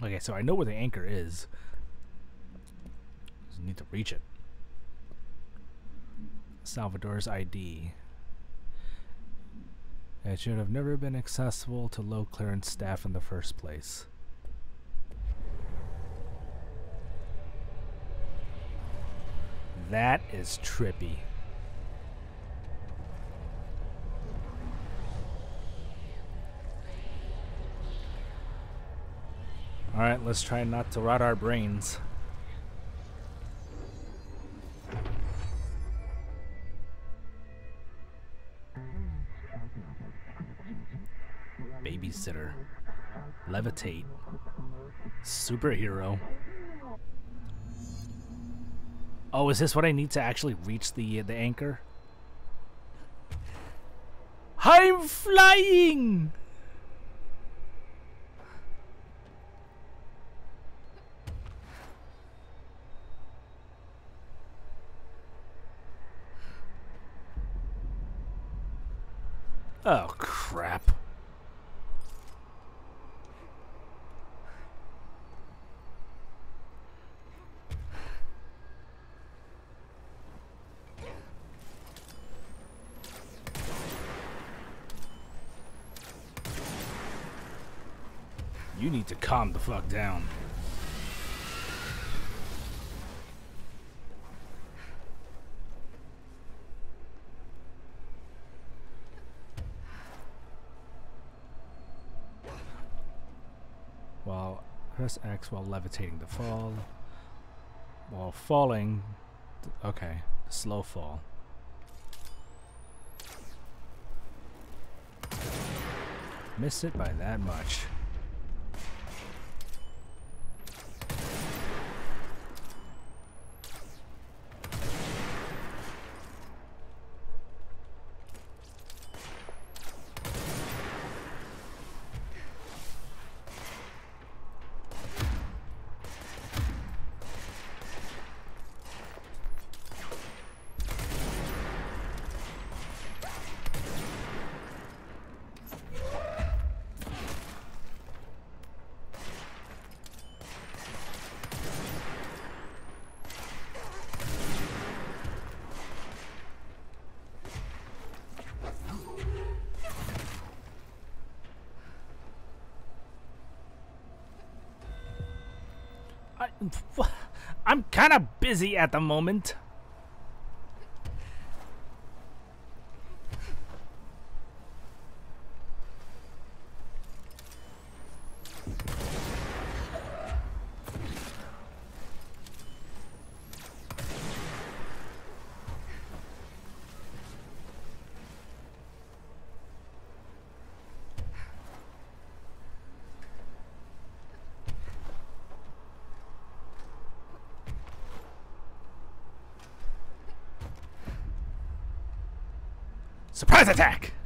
Okay, so I know where the anchor is. Just need to reach it. Salvador's ID. It should have never been accessible to low clearance staff in the first place. That is trippy. Alright, let's try not to rot our brains. Babysitter. Levitate. Superhero. Oh, is this what I need to actually reach the the anchor? I'm flying. Oh crap. You need to calm the fuck down. While press X while levitating to fall. While falling, okay, slow fall. Miss it by that much. I, I'm kind of busy at the moment. Surprise attack!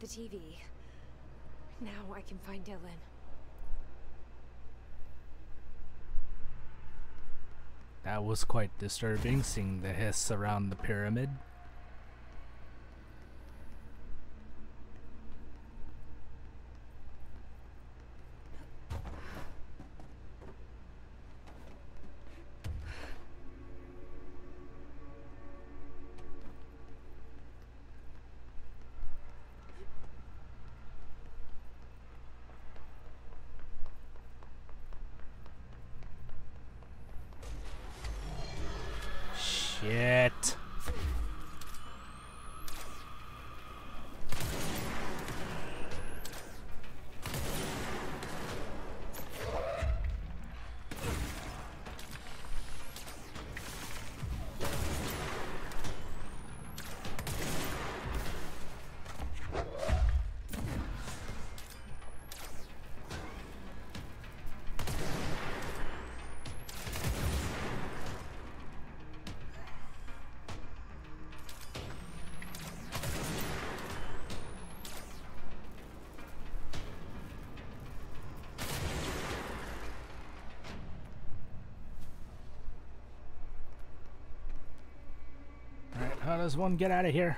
with the TV. Now I can find Dylan. That was quite disturbing, seeing the hiss around the pyramid. Does one get out of here?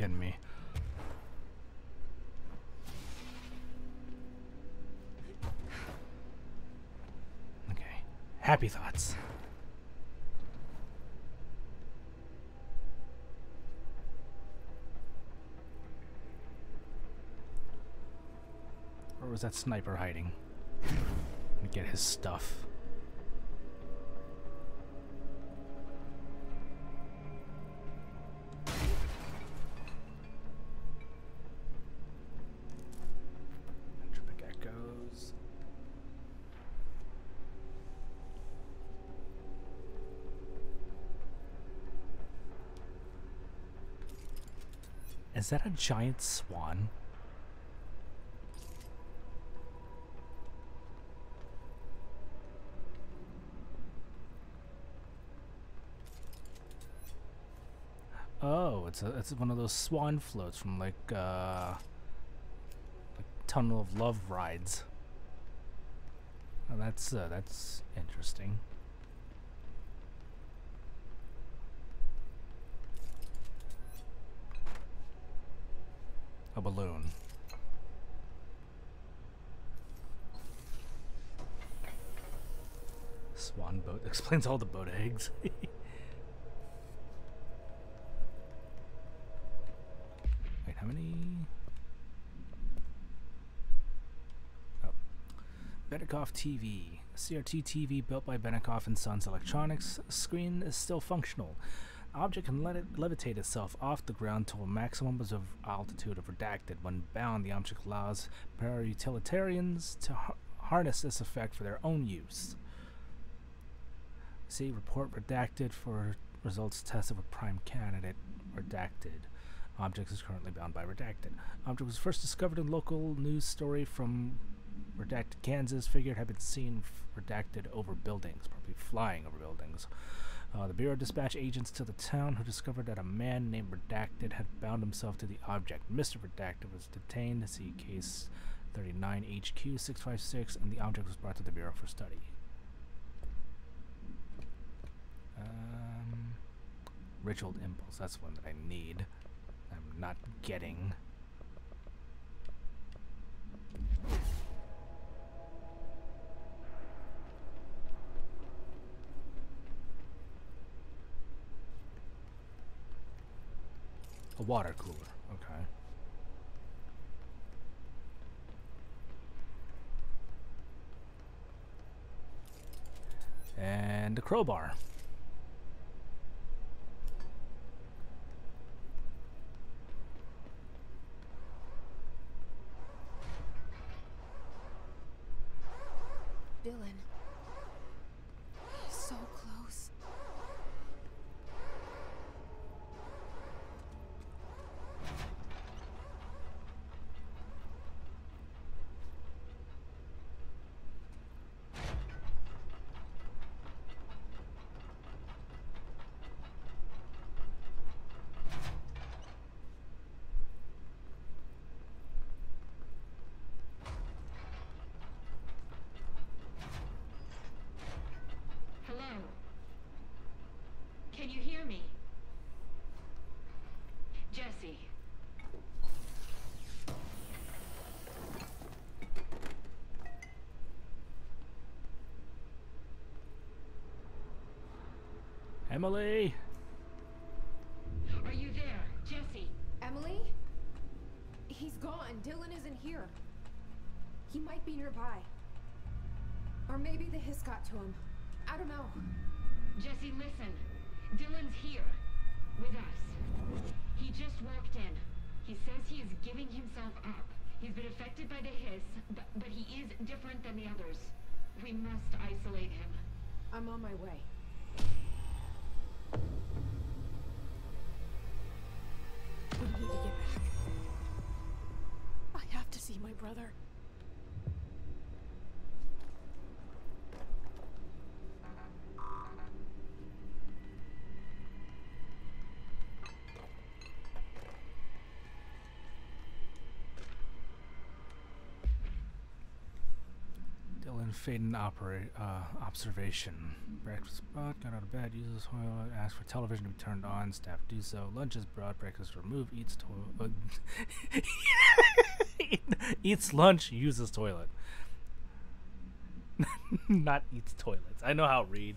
Kidding me. Okay. Happy thoughts. Where was that sniper hiding? Get his stuff. Is that a giant swan? Oh, it's a it's one of those swan floats from like uh like Tunnel of Love rides. Oh, that's uh, that's interesting. A balloon. Swan boat explains all the boat eggs. Wait, how many? Oh. Benikoff TV. CRT TV built by Benikoff and Sons Electronics. Screen is still functional. Object can let it levitate itself off the ground to a maximum of altitude of redacted. When bound, the object allows para-utilitarians to har- harness this effect for their own use. See report redacted for results tested with prime candidate redacted. Object is currently bound by redacted. Object was first discovered in local news story from redacted Kansas. Figured had been seen redacted over buildings, probably flying over buildings. Uh, the Bureau dispatched agents to the town who discovered that a man named Redacted had bound himself to the object. Mr. Redacted was detained. To see case 39 HQ 656, and the object was brought to the Bureau for study. Um, ritual impulse. That's one that I need. I'm not getting. Water cooler. Okay. And a crowbar. Dylan. So close. Hello? Can you hear me? Jesse. Emily! Are you there? Jesse. Emily? He's gone. Dylan isn't here. He might be nearby. Or maybe the hiss got to him. I don't know. Jesse, listen. Dylan's here. With us. He just walked in. He says he is giving himself up. He's been affected by the hiss, but, but he is different than the others. We must isolate him. I'm on my way. Faden opera, uh, observation. Breakfast spot, got out of bed, uses toilet, asks for television to be turned on, staff do so. Lunch is brought, breakfast removed, eats toilet. eats lunch, uses toilet. Not eats toilets. I know how to read.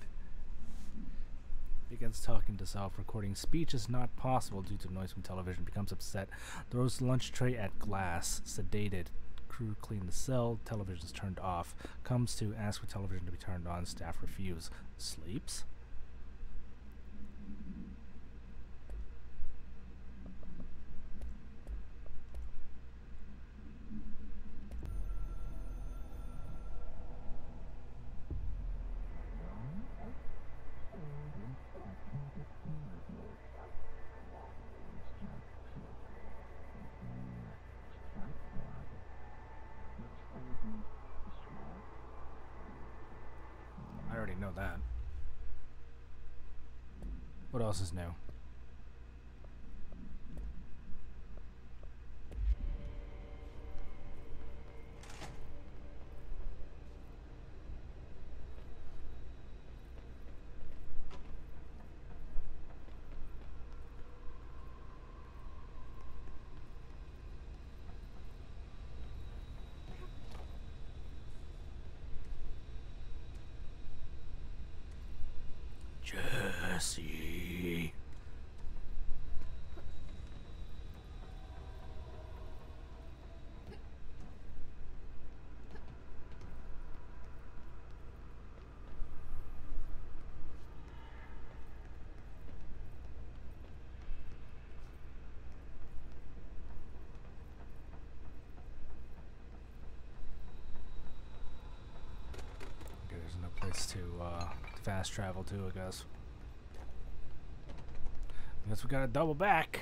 Begins talking to self, recording speech is not possible due to noise from television. Becomes upset, throws lunch tray at glass, sedated. Crew clean the cell, television's turned off. Comes to ask for television to be turned on, staff refuse. Sleeps? Else is new? Okay, there's no place to uh, fast travel to, I guess. I guess we gotta double back.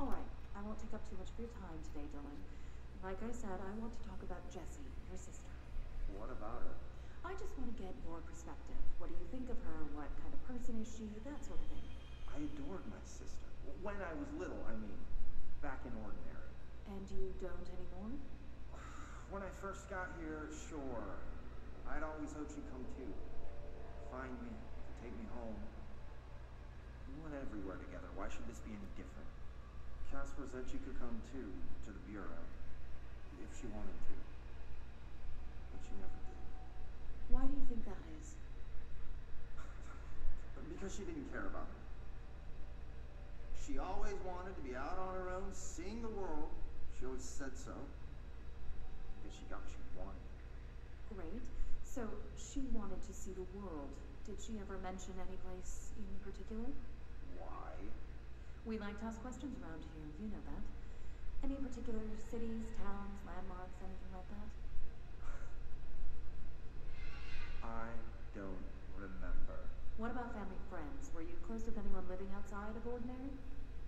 All right, I won't take up too much of your time today, Dylan. Like I said, I want to talk about Jesse, your sister. What about her? I just want to get your perspective. What do you think of her? What kind of person is she? That sort of thing. I adored my sister. When I was little, I mean. Back in ordinary. And you don't anymore? When I first got here, sure. I'd always hoped you'd come too. Find me, take me home. We went everywhere together. Why should this be any different? Casper said she could come too, to the Bureau. If she wanted to. But she never did. Why do you think that is? Because she didn't care about me. She always wanted to be out on her own, seeing the world. She always said so. Because she got what she wanted. Great. So she wanted to see the world. Did she ever mention any place in particular? Why? We like to ask questions around here, you know that. Any particular cities, towns, landmarks, anything like that? I don't remember. What about family friends? Were you close with anyone living outside of Ordinary?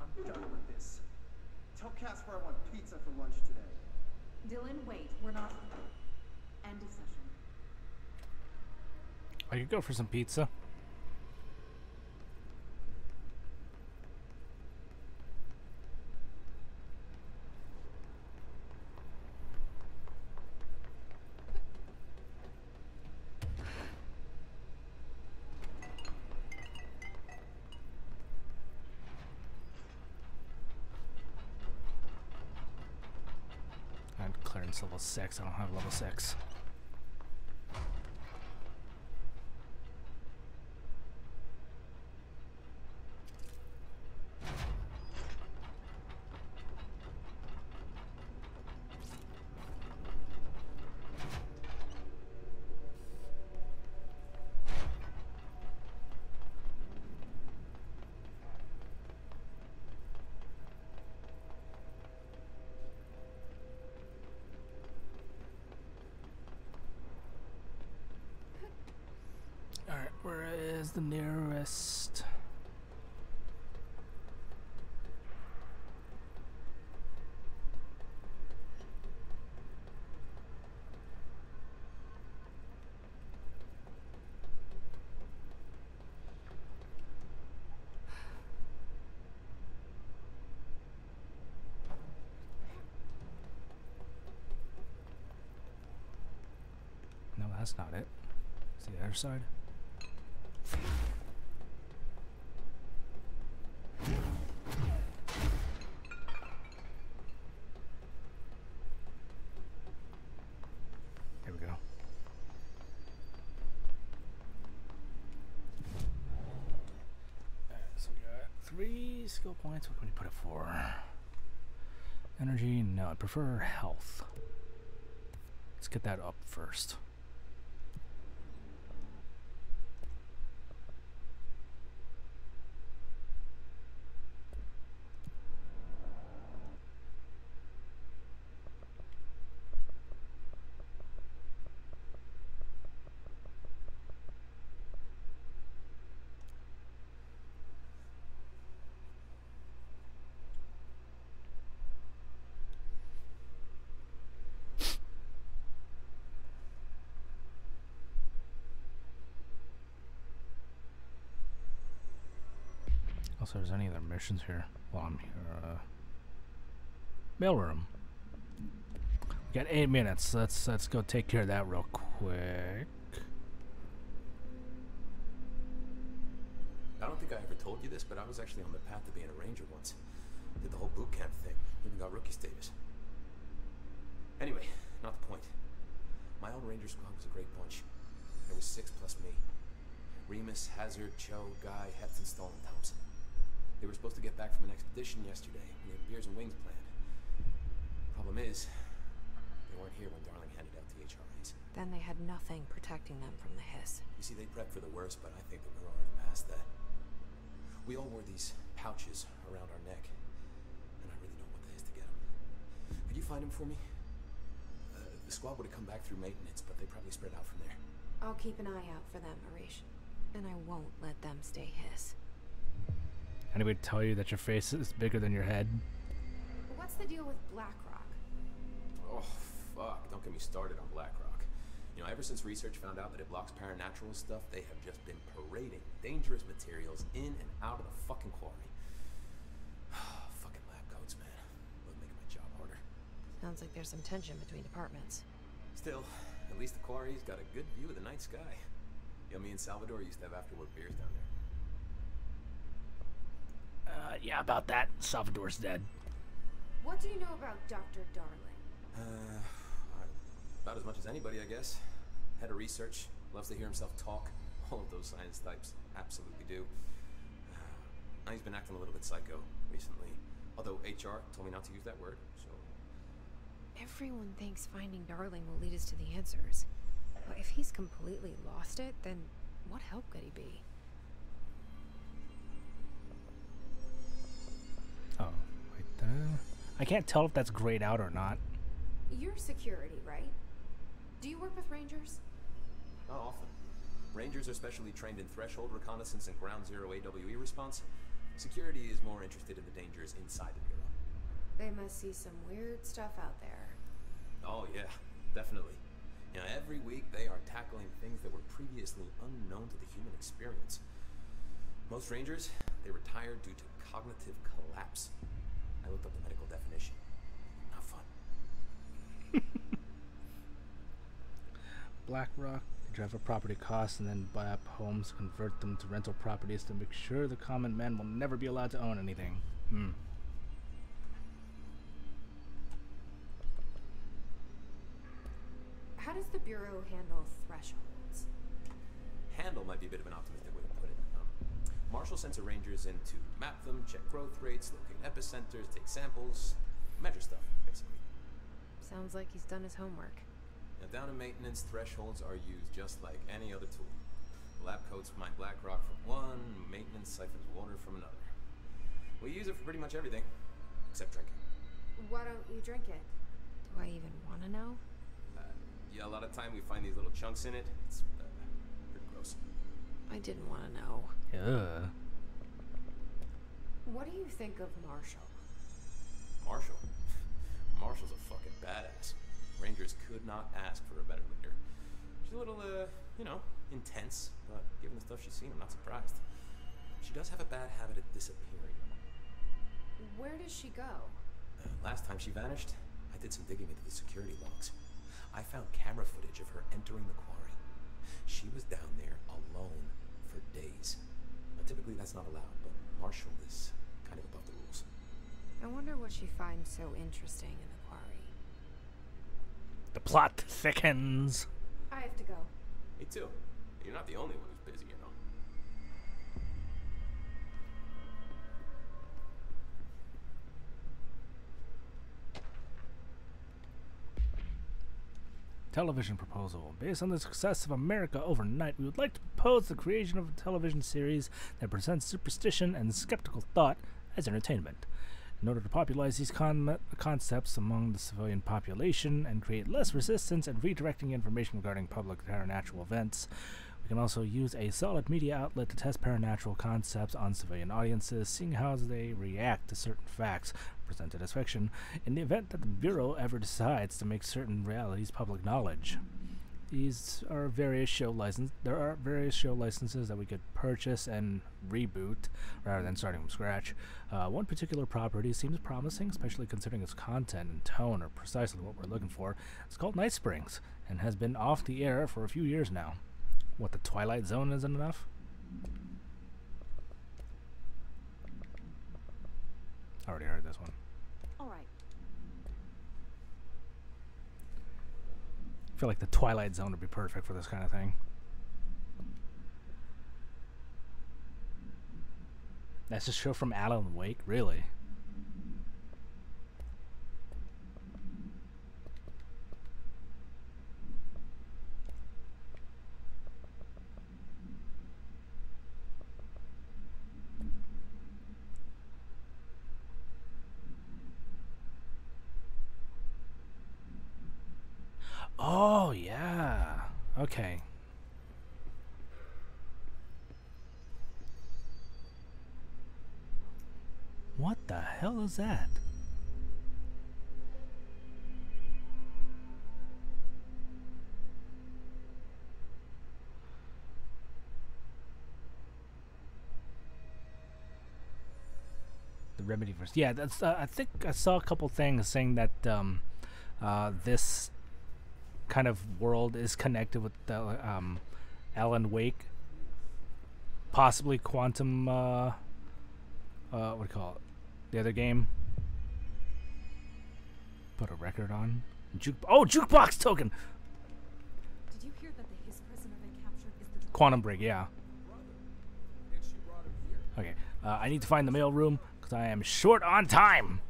I'm done with this. Tell Casper I want pizza for lunch today. Dylan, wait. We're not. End of session. I could go for some pizza. And 6. I don't have level 6. Alright, where is the nearest? No, that's not it. It's the other side. There we go. Alright, so we got three skill points. What can we put it for? Energy? No, I prefer health. Let's get that up first. Also, there's any other missions here while I'm here. Uh, mailroom. We got eight minutes. Let's let's go take care of that real quick. I don't think I ever told you this, but I was actually on the path to being a ranger once. Did the whole boot camp thing. Even got rookie status. Anyway, not the point. My old ranger squad was a great bunch. There was six plus me. Remus, Hazard, Cho, Guy, Stoll, and Thompson. They were supposed to get back from an expedition yesterday. We had beers and wings planned. Problem is, they weren't here when Darling handed out the HRAs. Then they had nothing protecting them from the hiss. You see, they prepped for the worst, but I think that we're already past that. We all wore these pouches around our neck, and I really don't want the hiss to get them. Could you find them for me? Uh, the squad would have come back through maintenance, but they probably spread out from there. I'll keep an eye out for them, Arish. And I won't let them stay hiss. Anybody tell you that your face is bigger than your head? What's the deal with Blackrock? Oh, fuck. Don't get me started on BlackRock. You know, ever since research found out that it blocks paranormal stuff, they have just been parading dangerous materials in and out of the fucking quarry. fucking lab coats, man. Will make my job harder. Sounds like there's some tension between departments. Still, at least the quarry's got a good view of the night sky. You know, me and Salvador used to have afterwork beers down there. Uh, yeah, about that. Salvador's dead. What do you know about Dr. Darling? Uh, about as much as anybody, I guess. Head of research, loves to hear himself talk. All of those science types absolutely do. Uh, now he's been acting a little bit psycho recently. Although HR told me not to use that word, so Everyone thinks finding Darling will lead us to the answers. But if he's completely lost it, then what help could he be? Uh, I can't tell if that's grayed out or not. You're security, right? Do you work with rangers? Not often. Rangers are specially trained in threshold reconnaissance and ground zero AWE response. Security is more interested in the dangers inside the Bureau. They must see some weird stuff out there. Oh, yeah, definitely. You know, every week they are tackling things that were previously unknown to the human experience. Most Rangers, they retired due to cognitive collapse. I looked up the medical definition. Not fun. BlackRock drive up property costs and then buy up homes, convert them to rental properties to make sure the common man will never be allowed to own anything. Hmm. How does the Bureau handle thresholds? Handle might be a bit of an optimistic way to put it. Um, Marshall sends her rangers in to map them, check growth rates, locate epicenters, take samples, measure stuff, basically. Sounds like he's done his homework. Now, down in maintenance, thresholds are used just like any other tool. Lab coats mine black rock from one, maintenance siphons water from another. We use it for pretty much everything, except drinking. Why don't you drink it? Do I even want to know? Uh, yeah, a lot of time we find these little chunks in it. It's uh, pretty gross. I didn't want to know. Ugh. What do you think of Marshall? Marshall? Marshall's a fucking badass. Rangers could not ask for a better leader. She's a little, uh, you know, intense, but given the stuff she's seen, I'm not surprised. She does have a bad habit of disappearing. Where does she go? Uh, last time she vanished, I did some digging into the security logs. I found camera footage of her entering the quarry. She was down there alone for days. Now, typically that's not allowed, but Marshall is kind of above the rules. I wonder what she finds so interesting in the quarry. The plot thickens. I have to go. Me too. You're not the only one who's busy, Television proposal. Based on the success of America Overnight, we would like to propose the creation of a television series that presents superstition and skeptical thought as entertainment. In order to popularize these con- concepts among the civilian population and create less resistance and redirecting information regarding public paranormal events, we can also use a solid media outlet to test paranormal concepts on civilian audiences, seeing how they react to certain facts presented as fiction, in the event that the Bureau ever decides to make certain realities public knowledge. These are various show license. There are various show licenses that we could purchase and reboot rather than starting from scratch. Uh, one particular property seems promising, especially considering its content and tone are precisely what we're looking for. It's called Night Springs and has been off the air for a few years now. What the Twilight Zone isn't enough? Already heard this one. All right. I feel like the Twilight Zone would be perfect for this kind of thing. That's a show from Alan Wake, really. Oh, yeah. Okay. What the hell is that? The remedy first. Yeah, that's. Uh, I think I saw a couple things saying that um, uh, this kind of world is connected with the um, Alan Wake, possibly Quantum. Uh, uh, what do you call it? The other game. Put a record on. Juke. Oh, jukebox token. Did you hear that the Hiss prisoner they captured is the Quantum Break. Yeah. Okay. Uh, I need to find the mail room because I am short on time.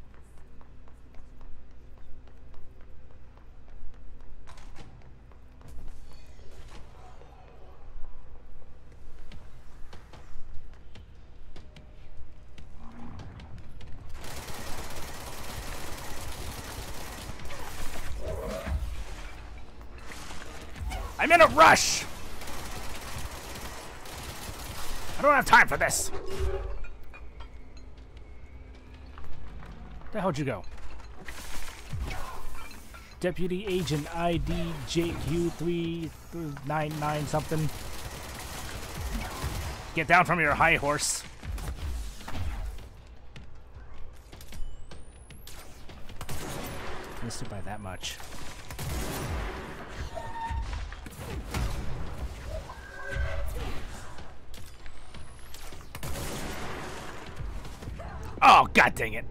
In a rush! I don't have time for this! The hell'd you go? Deputy Agent ID JQ399 something. Get down from your high horse. Missed it by that much. God dang it.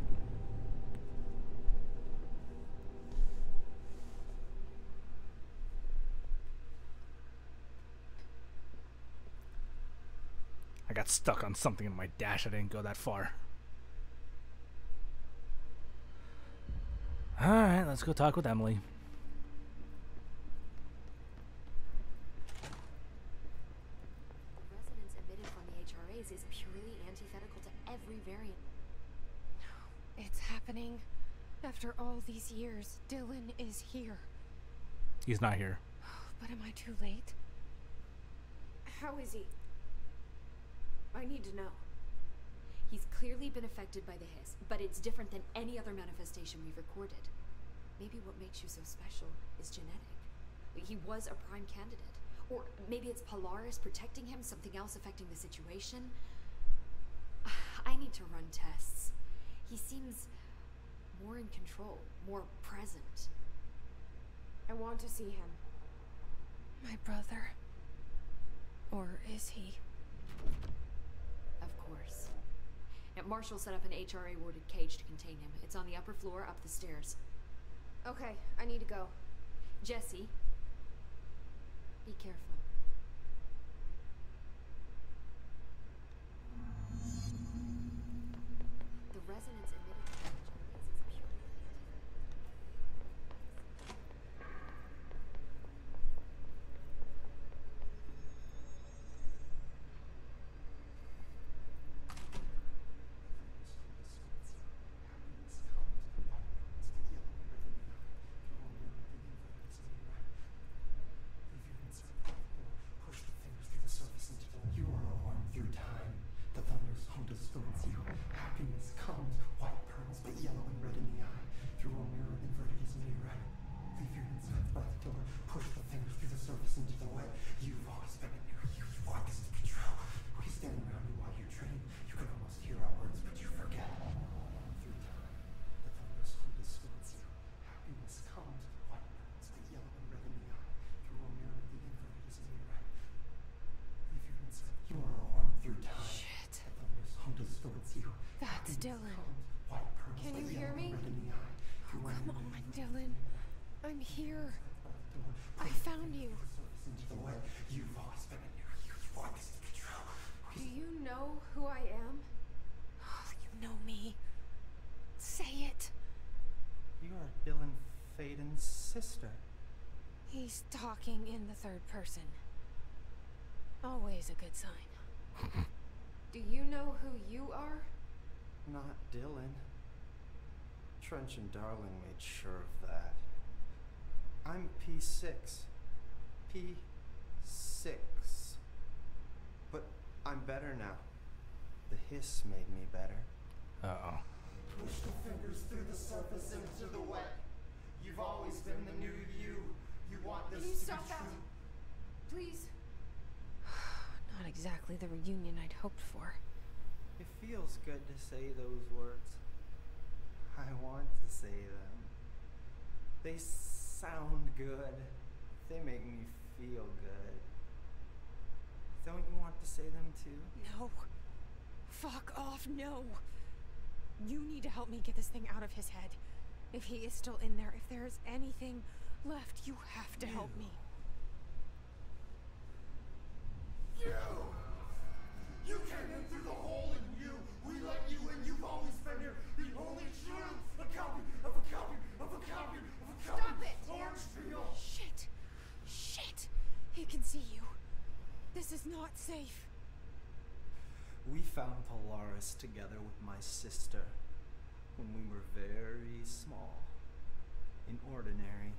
I got stuck on something in my dash. I didn't go that far. Alright, let's go talk with Emily. The resonance emitted from the HRAs is purely antithetical to every variant. It's happening. After all these years, Dylan is here. He's not here. But am I too late? How is he? I need to know. He's clearly been affected by the hiss, but it's different than any other manifestation we've recorded. Maybe what makes you so special is genetic. He was a prime candidate. Or maybe it's Polaris protecting him, something else affecting the situation. I need to run tests. He seems more in control, more present. I want to see him. My brother. Or is he? Of course. Now, Marshall set up an HRA warded cage to contain him. It's on the upper floor, up the stairs. Okay, I need to go. Jesse, be careful. The resonance Dylan. comes, white pearls, Can you hear me? and red in the eye. Through a Come on, Dylan. I'm here. I found you. Surface into the wet. You've always been in here. You want this to be true. Do you know who I am? Oh, you know me. Say it. You are Dylan Faden's sister. He's talking in the third person. Always a good sign. Do you know who you are? Not Dylan. Trench and Darling made sure of that. I'm P6. P6. But I'm better now. The hiss made me better. Uh oh. Push the fingers through the surface into the wet. You've always been the new you. You want this Can you to stop be that? true. Please. Not exactly the reunion I'd hoped for. It feels good to say those words. I want to say them. They sound good. They make me feel good. Don't you want to say them too? No. Fuck off, no. You need to help me get this thing out of his head. If he is still in there, if there is anything left, you have to help me. You! You came in through the hole found Polaris together with my sister when we were very small, in ordinary,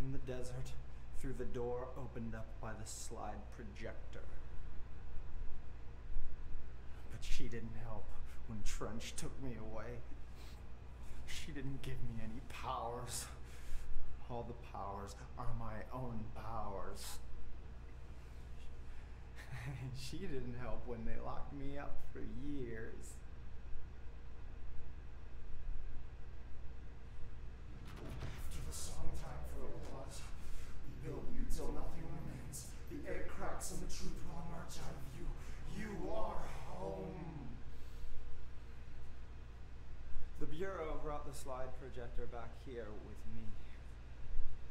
in the desert, through the door opened up by the slide projector. But she didn't help when Trench took me away. She didn't give me any powers. All the powers are my own powers. she didn't help when they locked me up for years. After the song time for applause, we build you till nothing remains. The air cracks and the truth will emerge out of you. You are home. The Bureau brought the slide projector back here with me.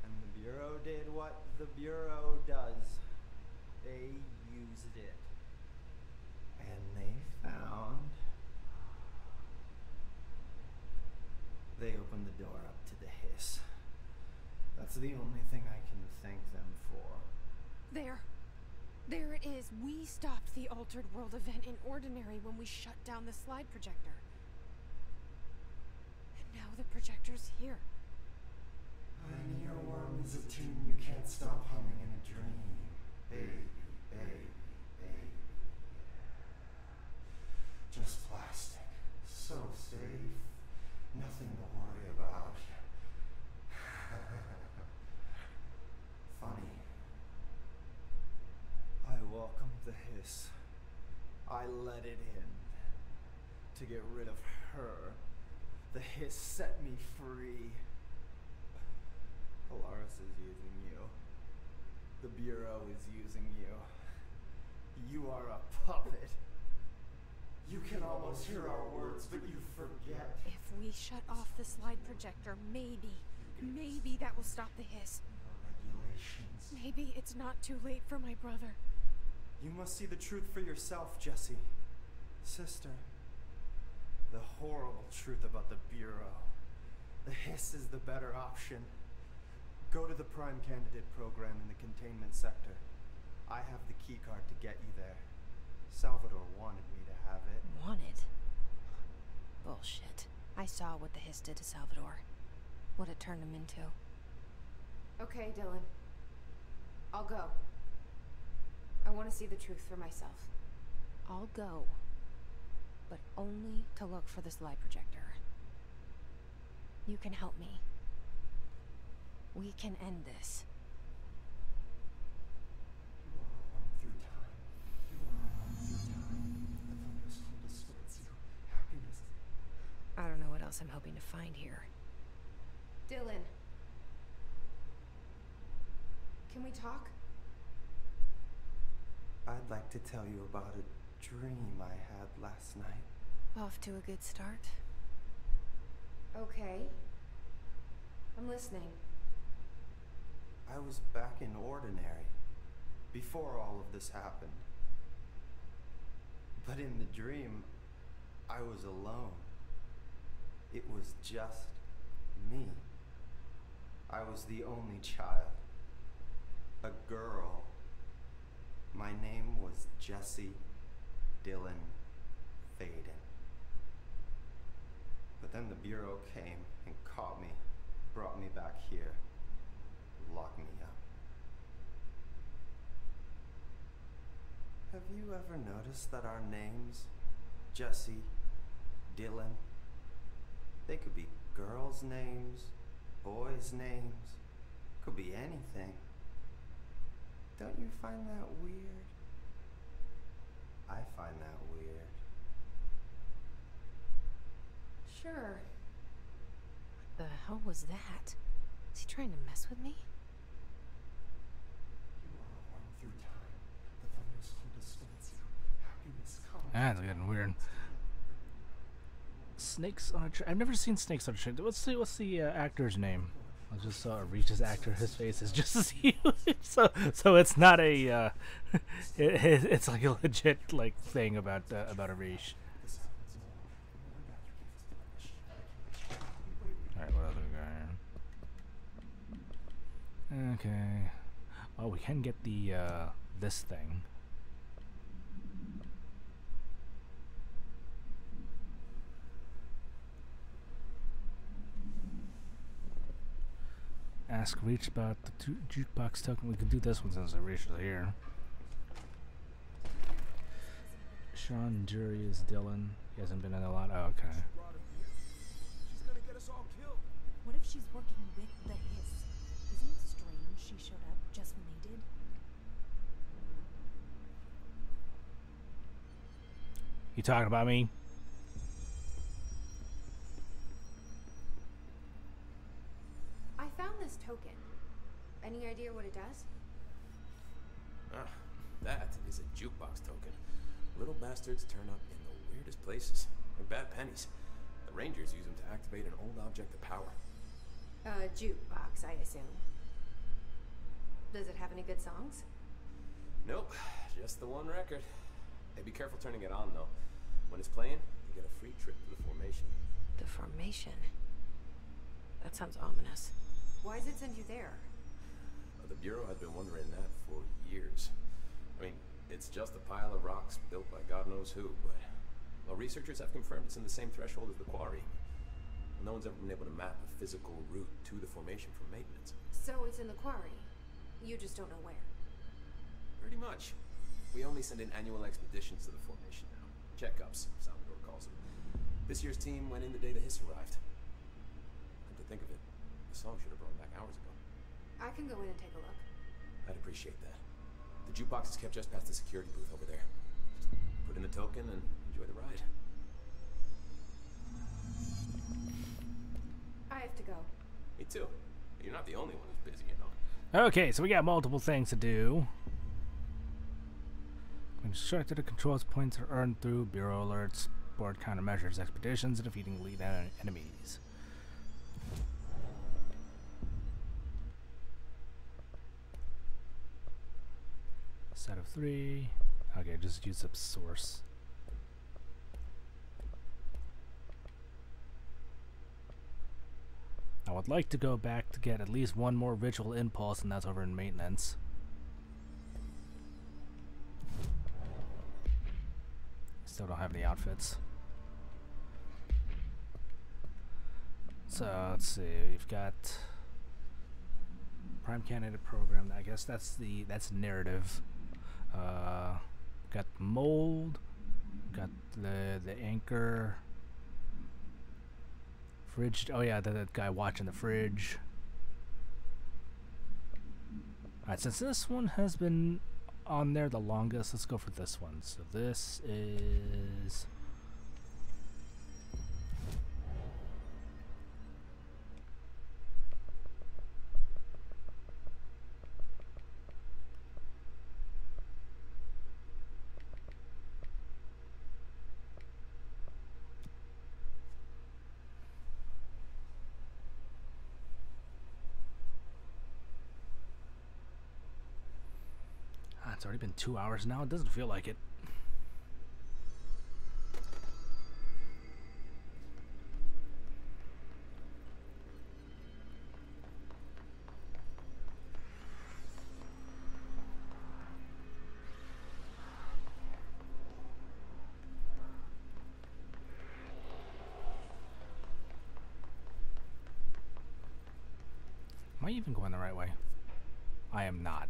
And the Bureau did what the Bureau does. They used it. And they found. They opened the door up to the hiss. That's the only thing I can thank them for. There. There it is. We stopped the Altered World event in Ordinary when we shut down the slide projector. And now the projector's here. An earworm is a tune you can't stop humming in a dream. Baby, baby, baby. Just plastic. So safe. Nothing to worry about. Funny. I welcomed the hiss. I let it in. To get rid of her. The hiss set me free. Polaris is using you. The Bureau is using you. You are a puppet. You can almost hear our words, but you forget. If we shut off the slide projector, maybe, maybe that will stop the hiss. Regulations. Maybe it's not too late for my brother. You must see the truth for yourself, Jesse. Sister. The horrible truth about the Bureau. The hiss is the better option. Go to the Prime Candidate program in the containment sector. I have the keycard to get you there. Salvador wanted me have it. Wanted? Bullshit. I saw what the hiss did to Salvador. What it turned him into. Okay, Dylan. I'll go. I want to see the truth for myself. I'll go. But only to look for this slide projector. You can help me. We can end this. I don't know what else I'm hoping to find here. Dylan. Can we talk? I'd like to tell you about a dream I had last night. Off to a good start. Okay. I'm listening. I was back in Ordinary before all of this happened. But in the dream, I was alone. It was just me. I was the only child. A girl. My name was Jesse Dylan Faden. But then the Bureau came and caught me, brought me back here, locked me up. Have you ever noticed that our names, Jesse, Dylan, they could be girls' names, boys' names, could be anything. Don't you find that weird? I find that weird. Sure. What the hell was that? Is he trying to mess with me? You are one through time. The thunders hold us towards you. Happiness comes. That's getting weird. Snakes on a train. I've never seen snakes on a train. What's the what's the uh, actor's name? I just saw a Regis actor. His face is just as huge. so so it's not a. Uh, it, it- it's like a legit like thing about uh, about Arish. All. Right, what? Okay. Oh, we can get the uh, this thing. Ask Arish about the ju- jukebox token. We can do this one since Arish is here. Sean Jury is Dylan. He hasn't been in a lot. Oh, okay. What if she's working with the Hiss? Isn't it strange she showed up just when they did? You talking about me? Any idea what it does? Ah, that is a jukebox token. Little bastards turn up in the weirdest places. They're bad pennies. The Rangers use them to activate an old object of power. A jukebox, I assume. Does it have any good songs? Nope, just the one record. Hey, be careful turning it on, though. When it's playing, you get a free trip to the formation. The formation. That sounds ominous. Why does it send you there? Uh, the Bureau has been wondering that for years. I mean, it's just a pile of rocks built by God knows who, but well, researchers have confirmed it's in the same threshold as the quarry. No one's ever been able to map a physical route to the formation for maintenance. So it's in the quarry. You just don't know where. Pretty much. We only send in annual expeditions to the formation now. Checkups, Salvador calls them. This year's team went in the day the Hiss arrived. Come to think of it, the song should have brought back hours ago. I can go in and take a look. I'd appreciate that. The jukebox is kept just past the security booth over there. Just put in the token and enjoy the ride. I have to go. Me too. You're not the only one who's busy, you know. Okay, so we got multiple things to do. Constructed the controls points are earned through Bureau alerts, board countermeasures, expeditions, and defeating lead enemies. Set of three. Okay, just use up source. I would like to go back to get at least one more visual impulse, and that's over in maintenance. Still don't have any outfits. So let's see. We've got prime candidate program. I guess that's the that's narrative. Uh, got mold. Got the the anchor. Fridge. Oh yeah, that, that guy watching the fridge. Alright, since this one has been on there the longest, let's go for this one. So this is. Ah, it's already been two hours now. It doesn't feel like it. Am I even going the right way? I am not.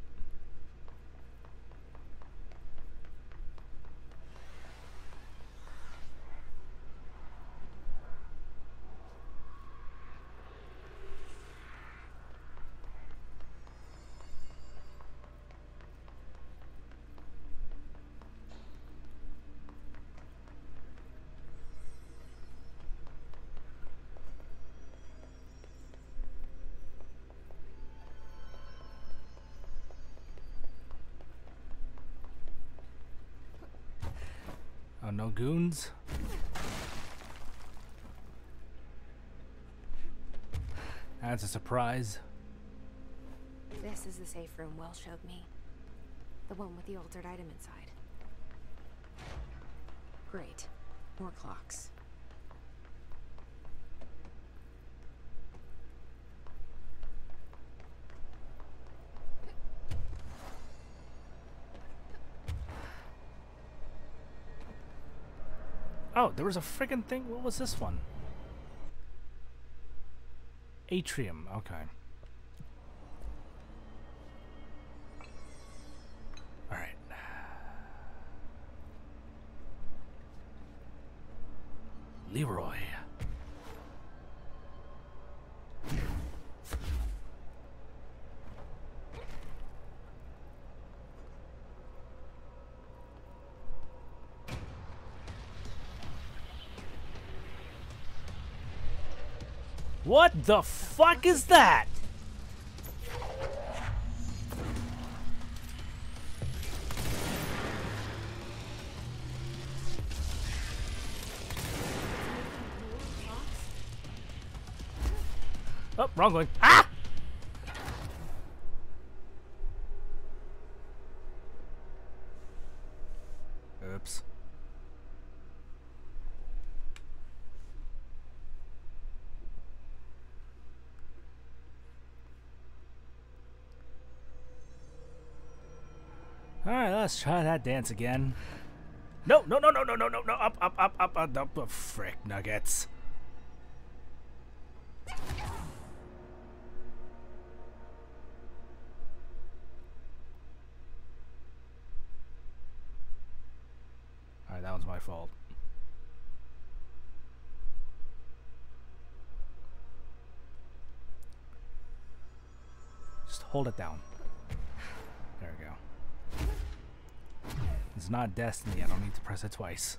Oh, no goons? That's a surprise. This is the safe room Well showed me. The one with the altered item inside. Great. More clocks. Oh, there was a friggin' thing. What was this one? Atrium. Okay. Alright. Leroy. The fuck is that? Oh, wrong one. Ah! Oops. Alright, let's try that dance again. No, no, no, no, no, no, no, no, up, up, up, up, up, up, up, frick nuggets. Alright, that one's my fault. Just hold it down. It's not Destiny, I don't need to press it twice.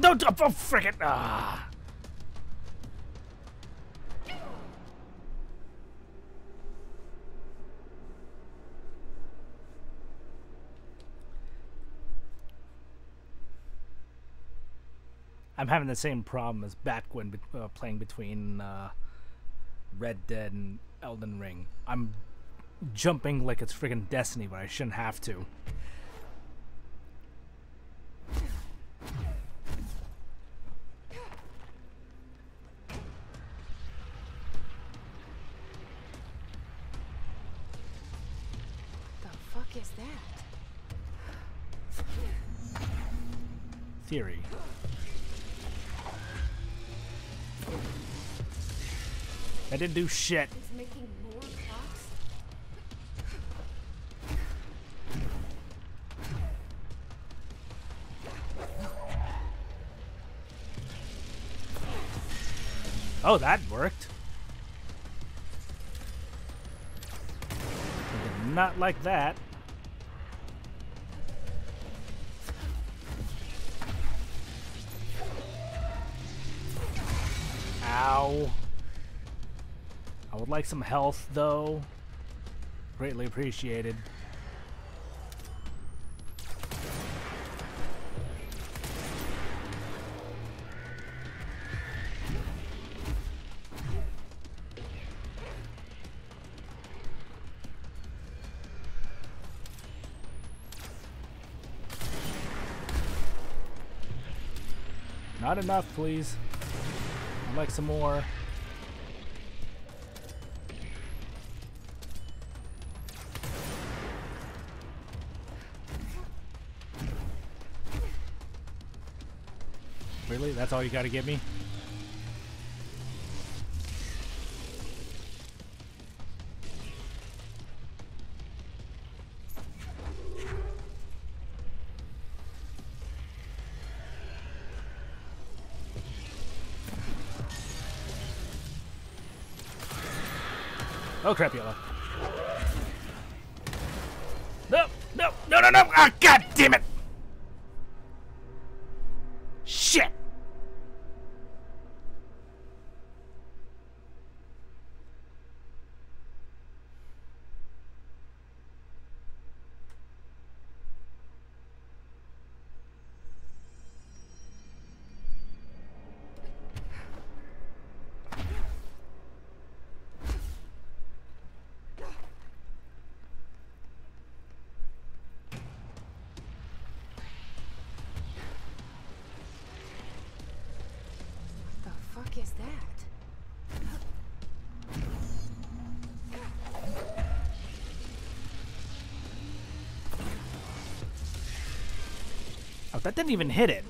Don't, oh, it. Ah. I'm having the same problem as back when uh, playing between uh, Red Dead and Elden Ring. I'm jumping like it's friggin' Destiny, but I shouldn't have to. Do shit. It's making more clocks? Oh, that worked. I did not like that. Like some health, though. Greatly appreciated. Not enough, please. I'd like some more. That's all you gotta get me? Oh crap, yellow. That didn't even hit it.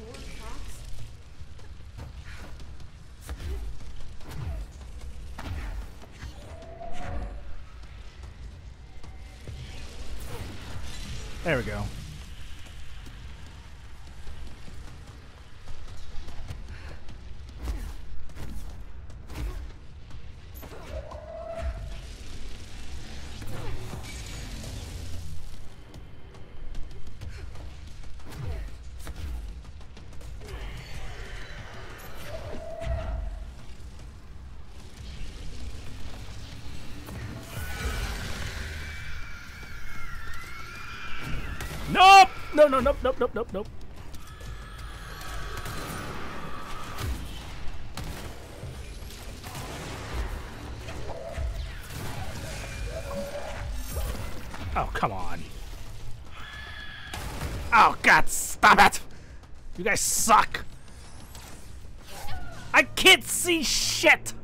No, no, nope, nope, nope, nope, nope. Oh, come on. Oh, God, stop it! You guys suck! I can't see shit!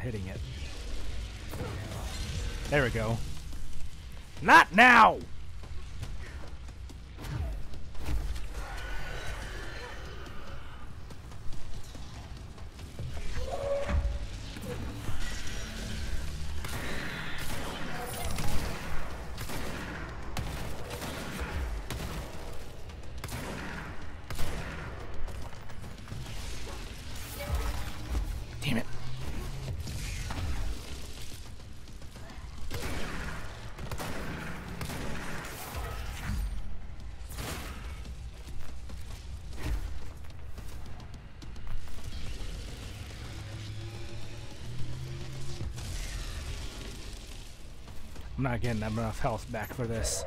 Hitting it. There we go. Not now! Not getting enough health back for this.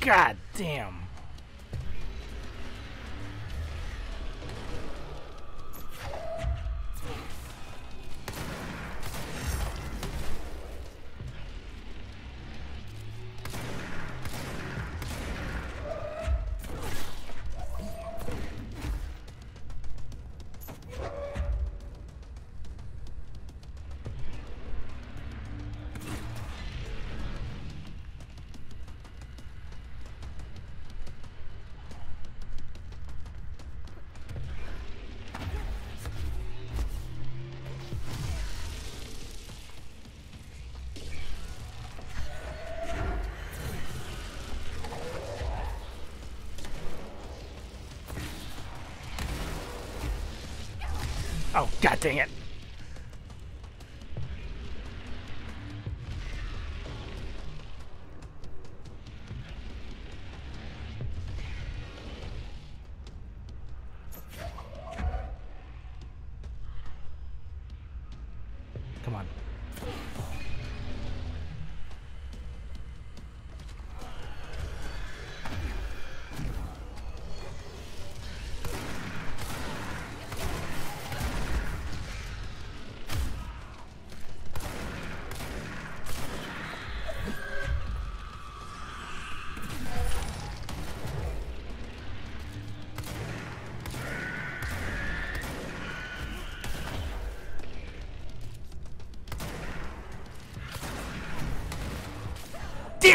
God damn. Dang it.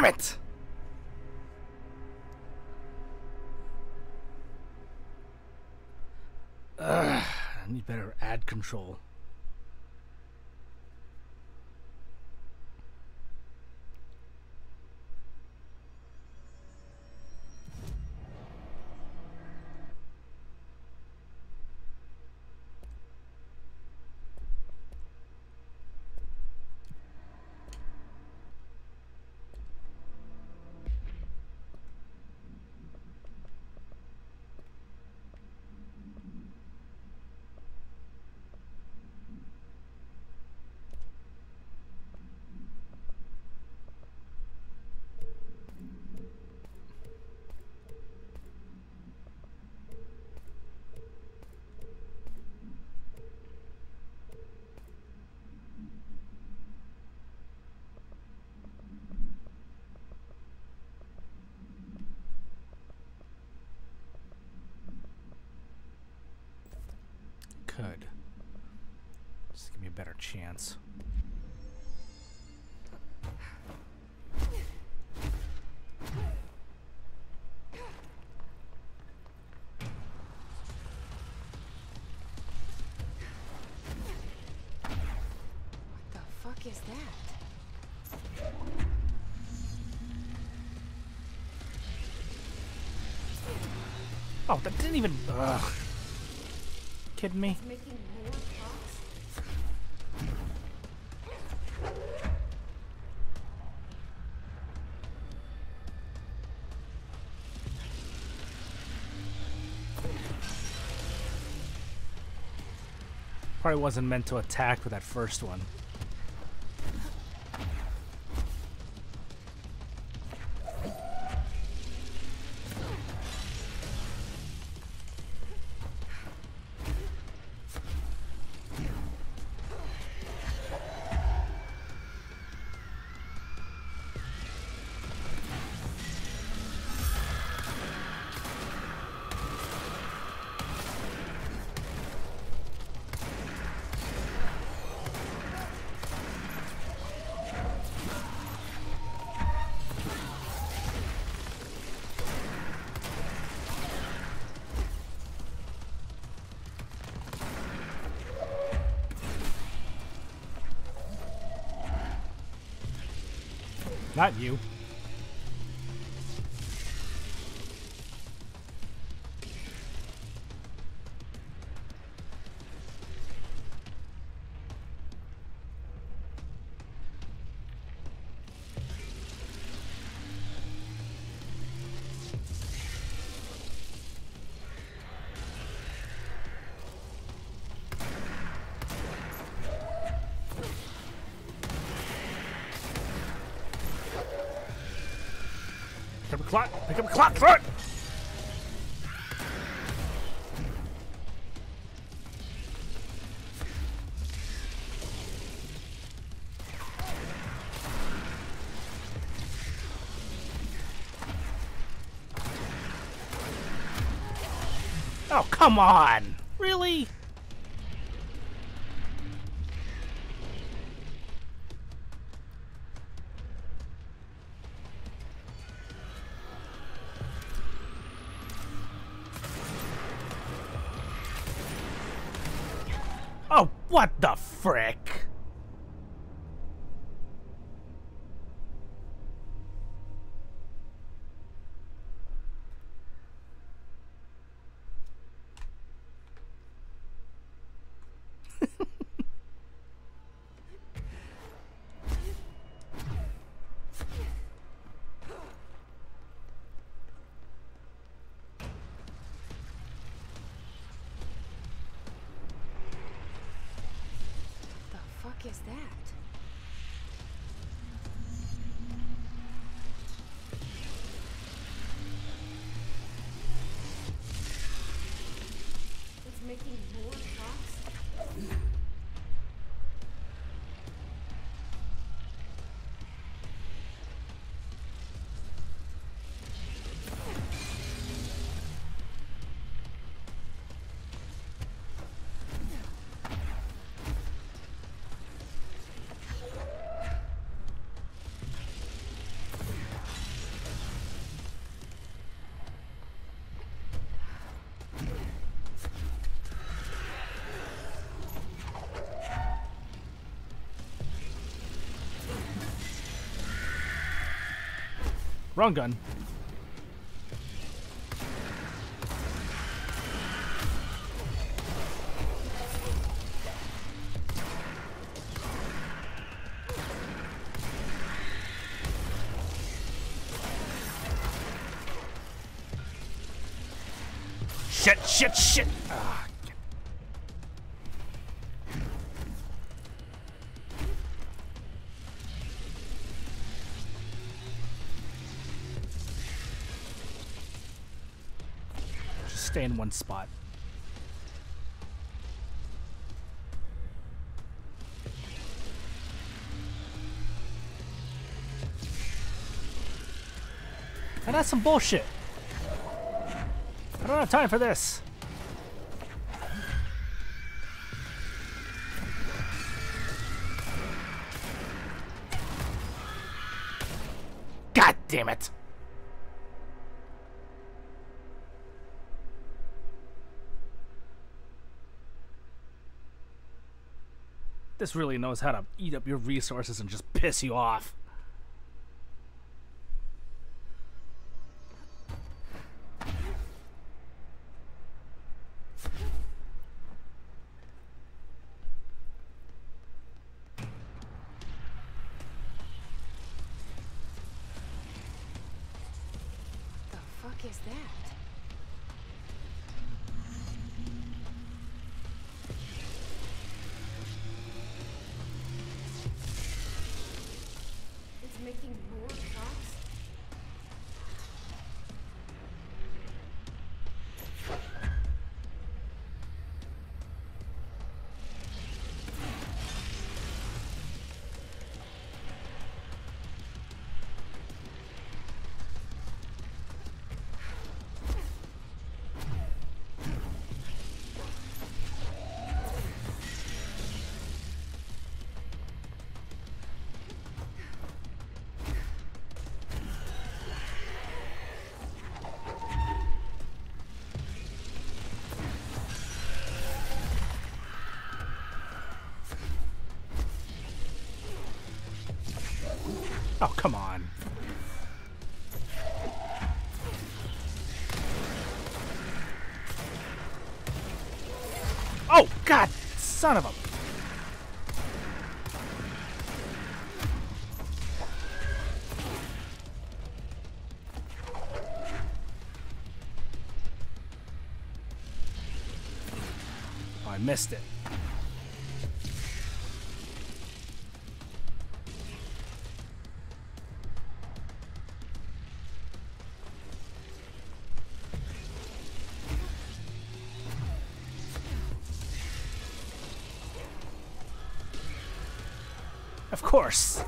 Damn it! Ugh, I need better ad control. Could. Just give me a better chance. The fuck is that? Oh, that didn't even. Ugh. Kidding me? Probably wasn't meant to attack with that first one. Not you. Clock. Pick up. Throw. Oh, come on. Wrong gun. Shit, shit, shit. Ah, in one spot. And that's some bullshit. I don't have time for this. God damn it. This really knows how to eat up your resources and just piss you off. Son of a... I missed it. Course.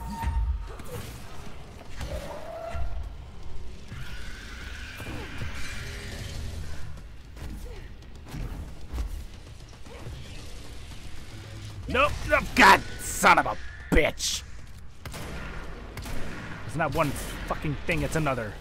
Nope, nope, God, son of a bitch. It's not one fucking thing, it's another.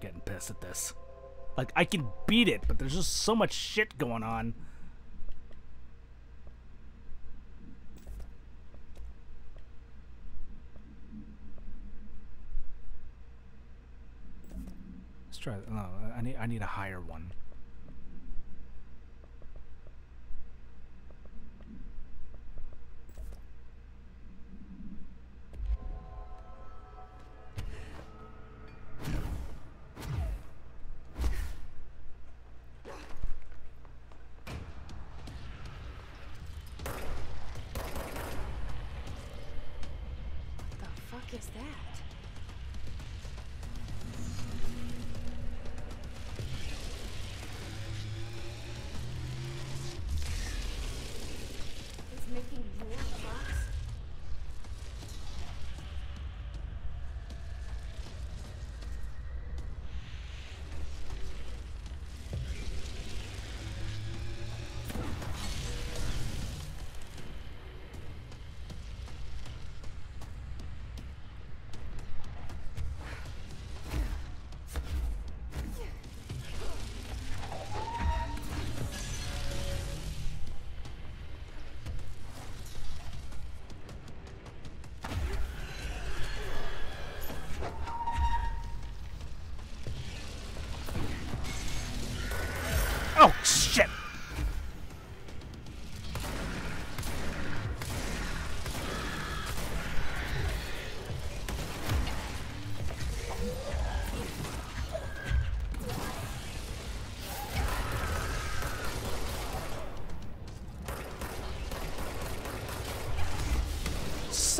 Getting pissed at this. Like, I can beat it, but there's just so much shit going on. Let's try. No, I need. I need a higher one.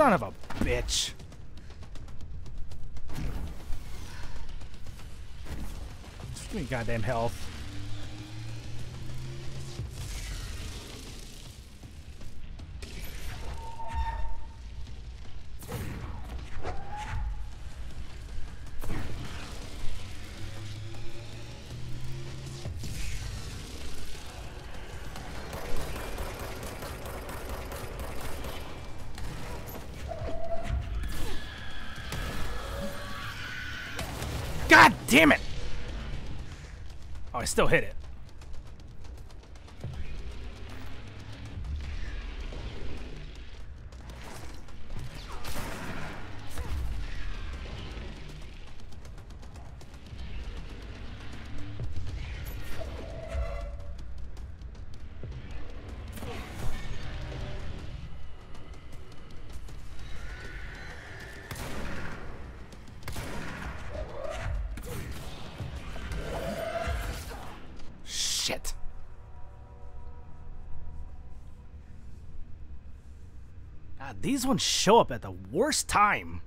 Son of a bitch. Give me goddamn health. Oh, I still hit it. These ones show up at the worst time.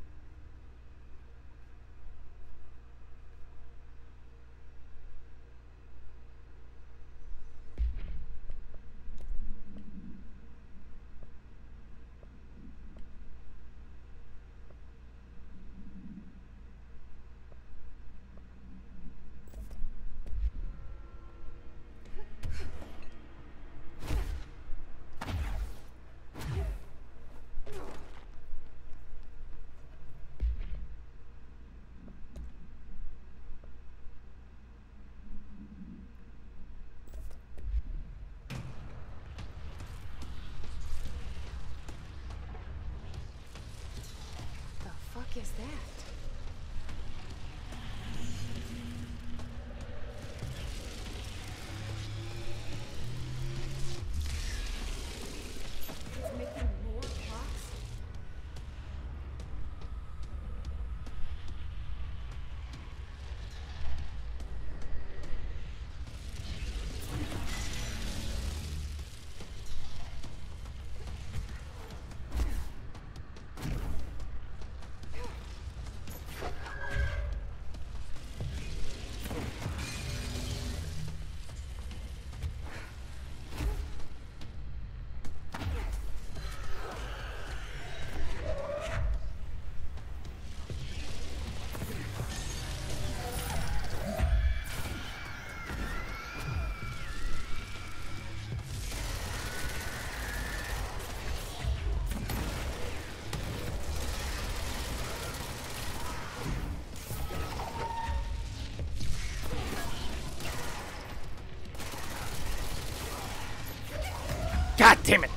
is that? God damn it!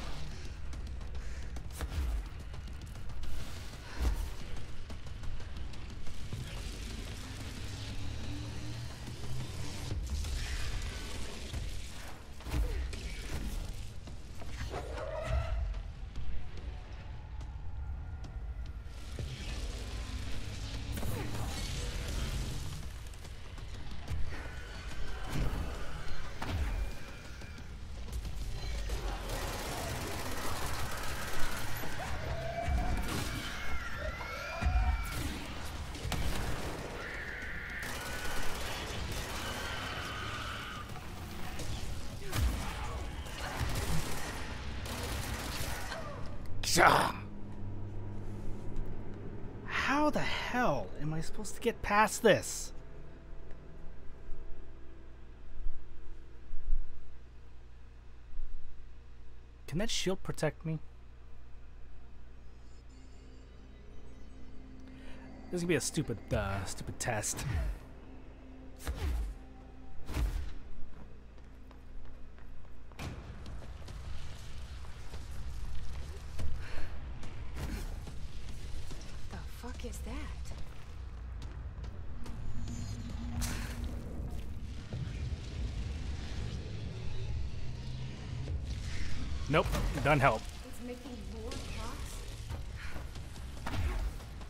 How the hell am I supposed to get past this? Can that shield protect me? This is gonna be a stupid, uh, stupid test. doesn't help. It's making more clocks?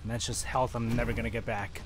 And that's just health I'm never gonna get back.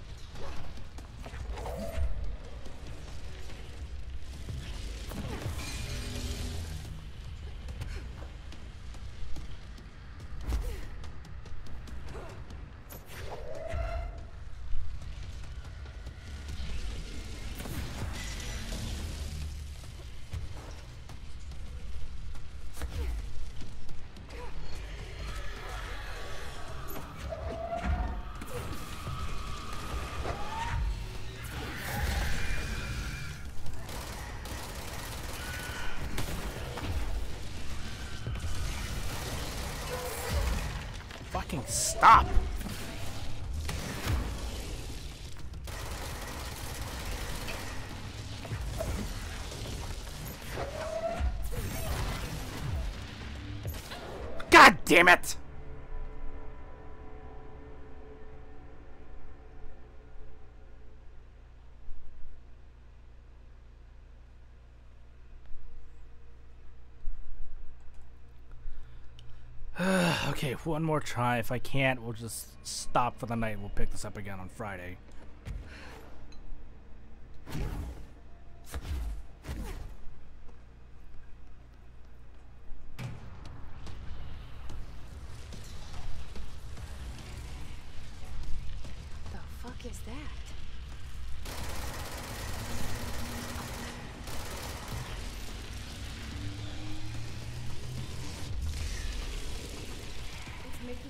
Okay, one more try. If I can't, we'll just stop for the night. We'll pick this up again on Friday.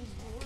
It's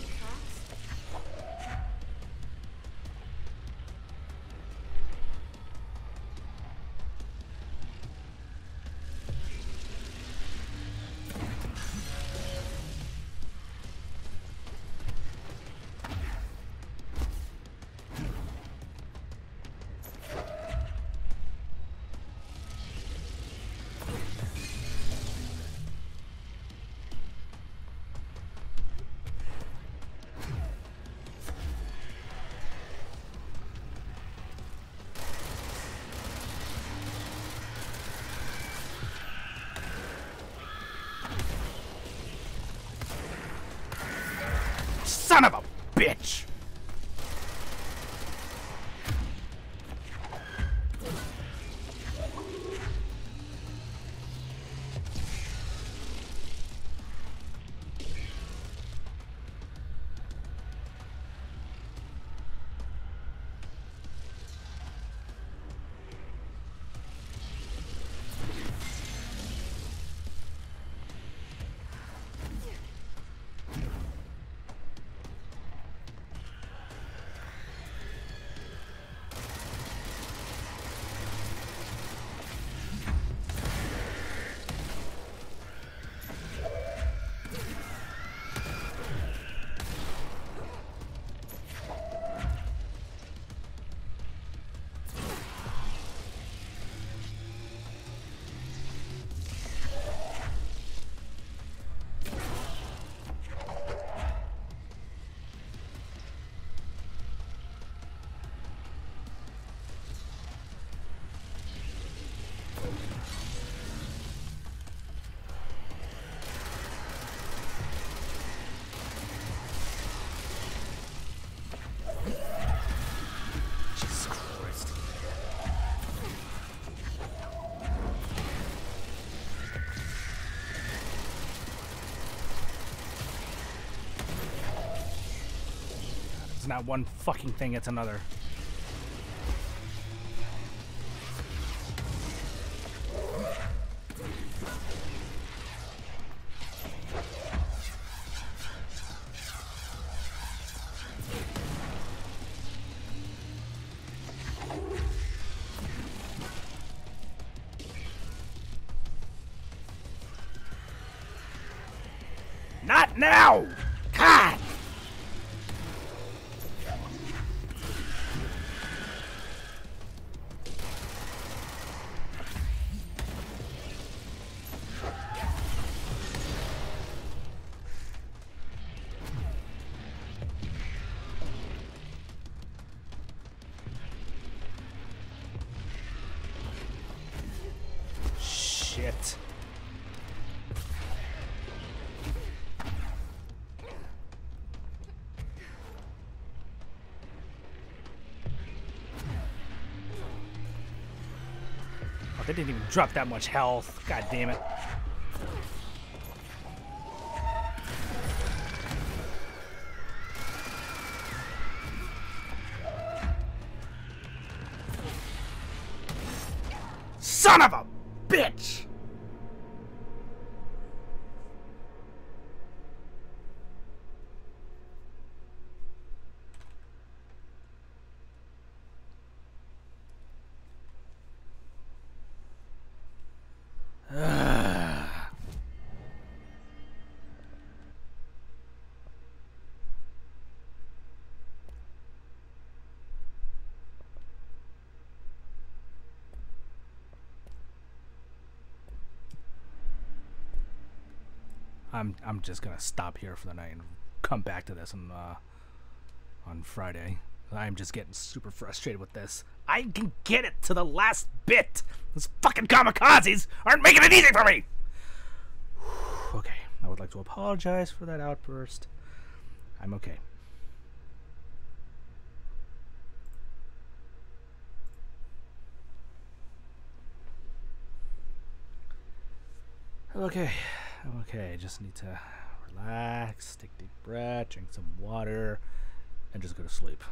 not one fucking thing, it's another. Not now! Didn't even drop that much health. God damn it. I'm I'm just gonna stop here for the night and come back to this on uh, on Friday. I'm just getting super frustrated with this. I can get it to the last bit. Those fucking kamikazes aren't making it easy for me. okay, I would like to apologize for that outburst. I'm okay. Okay, okay. Just need to relax, take a deep breath, drink some water, and just go to sleep.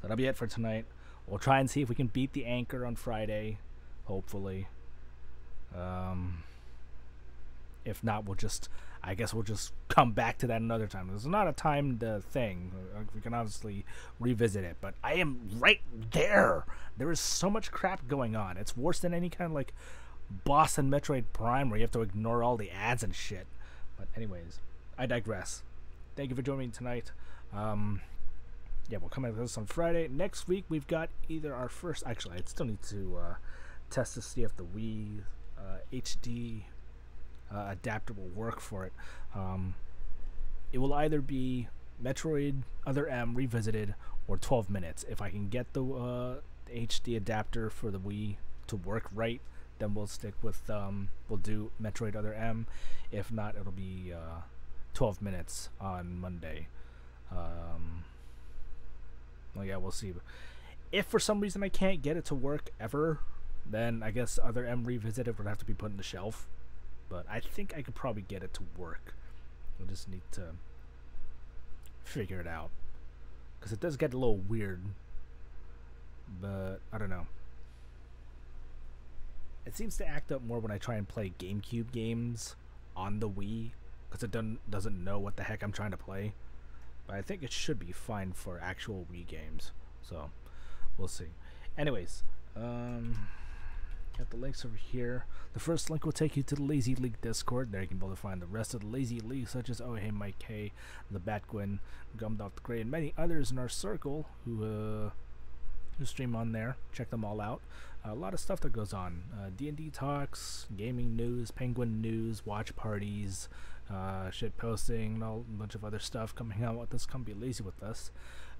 That'll be it for tonight. We'll try and see if we can beat the anchor on Friday, hopefully. Um, if not, we'll just, I guess we'll just come back to that another time. There's not a timed uh, thing. Uh, We can obviously revisit it, but I am right there. There is so much crap going on. It's worse than any kind of like boss in Metroid Prime where you have to ignore all the adds and shit. But anyways, I digress. Thank you for joining me tonight. Um, yeah, we'll come back with this on Friday. Next week we've got either our first. Actually, I still need to uh, test to see if the Wii uh, HD uh, adapter will work for it. Um, it will either be Metroid Other M revisited or 12 minutes. If I can get the uh, HD adapter for the Wii to work right, then we'll stick with um, we'll do Metroid Other M. If not, it'll be uh, 12 minutes on Monday. Um, well, yeah, we'll see. If for some reason I can't get it to work ever, then I guess Other M Revisited would have to be put on the shelf. But I think I could probably get it to work. I just need to figure it out. Because it does get a little weird. But I don't know. It seems to act up more when I try and play GameCube games on the Wii. Because it doesn't, doesn't know what the heck I'm trying to play. But I think it should be fine for actual Wii games. So, we'll see. Anyways, um, got the links over here. The first link will take you to the Lazy League Discord. There you can both find the rest of the Lazy League, such as Oh Hey Mike K, the Batgwin, Gumdog the Grey, and many others in our circle who uh, who stream on there. Check them all out. a lot of stuff that goes on. Uh, D&D talks, gaming news, penguin news, watch parties, uh, shit posting, and all, a bunch of other stuff. Come hang out with us. Come be lazy with us.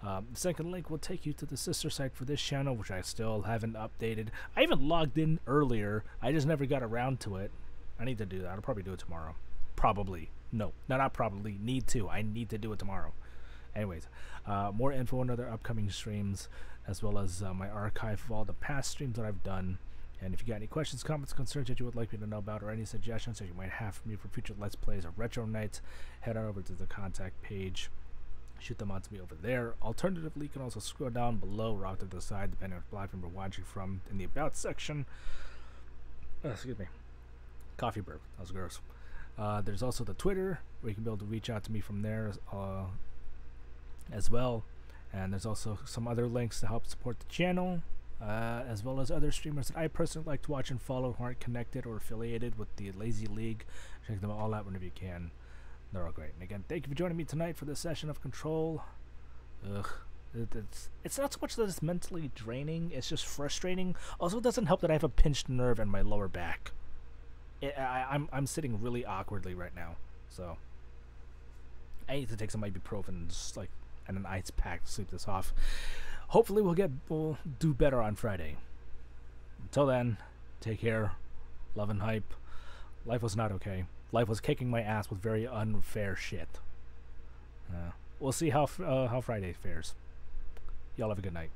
Um, the second link will take you to the sister site for this channel, which I still haven't updated. I even logged in earlier. I just never got around to it. I need to do that. I'll probably do it tomorrow. Probably. No, no, not probably. Need to. I need to do it tomorrow. Anyways, uh, more info on other upcoming streams, as well as uh, my archive of all the past streams that I've done. And if you got any questions, comments, concerns that you would like me to know about, or any suggestions that you might have for me for future Let's Plays or Retro Nights, head on over to the contact page. shoot them out to me over there. Alternatively, you can also scroll down below or out to the side, depending on what platform you're watching from, in the About section. Uh, excuse me. Coffee burp. That was gross. Uh, there's also the Twitter, where you can be able to reach out to me from there uh, as well. And there's also some other links to help support the channel, uh, as well as other streamers that I personally like to watch and follow who aren't connected or affiliated with the Lazy League. Check them all out whenever you can. They're all great. And again, thank you for joining me tonight for this session of Control. Ugh. It, it's it's not so much that it's mentally draining; it's just frustrating. Also, it doesn't help that I have a pinched nerve in my lower back. It, I, I'm I'm sitting really awkwardly right now, so I need to take some ibuprofen and just like and an ice pack to sleep this off. Hopefully, we'll get we'll do better on Friday. Until then, take care, love and hype. Life was not okay. Life was kicking my ass with very unfair shit. Uh, we'll see how uh, how Friday fares. Y'all have a good night.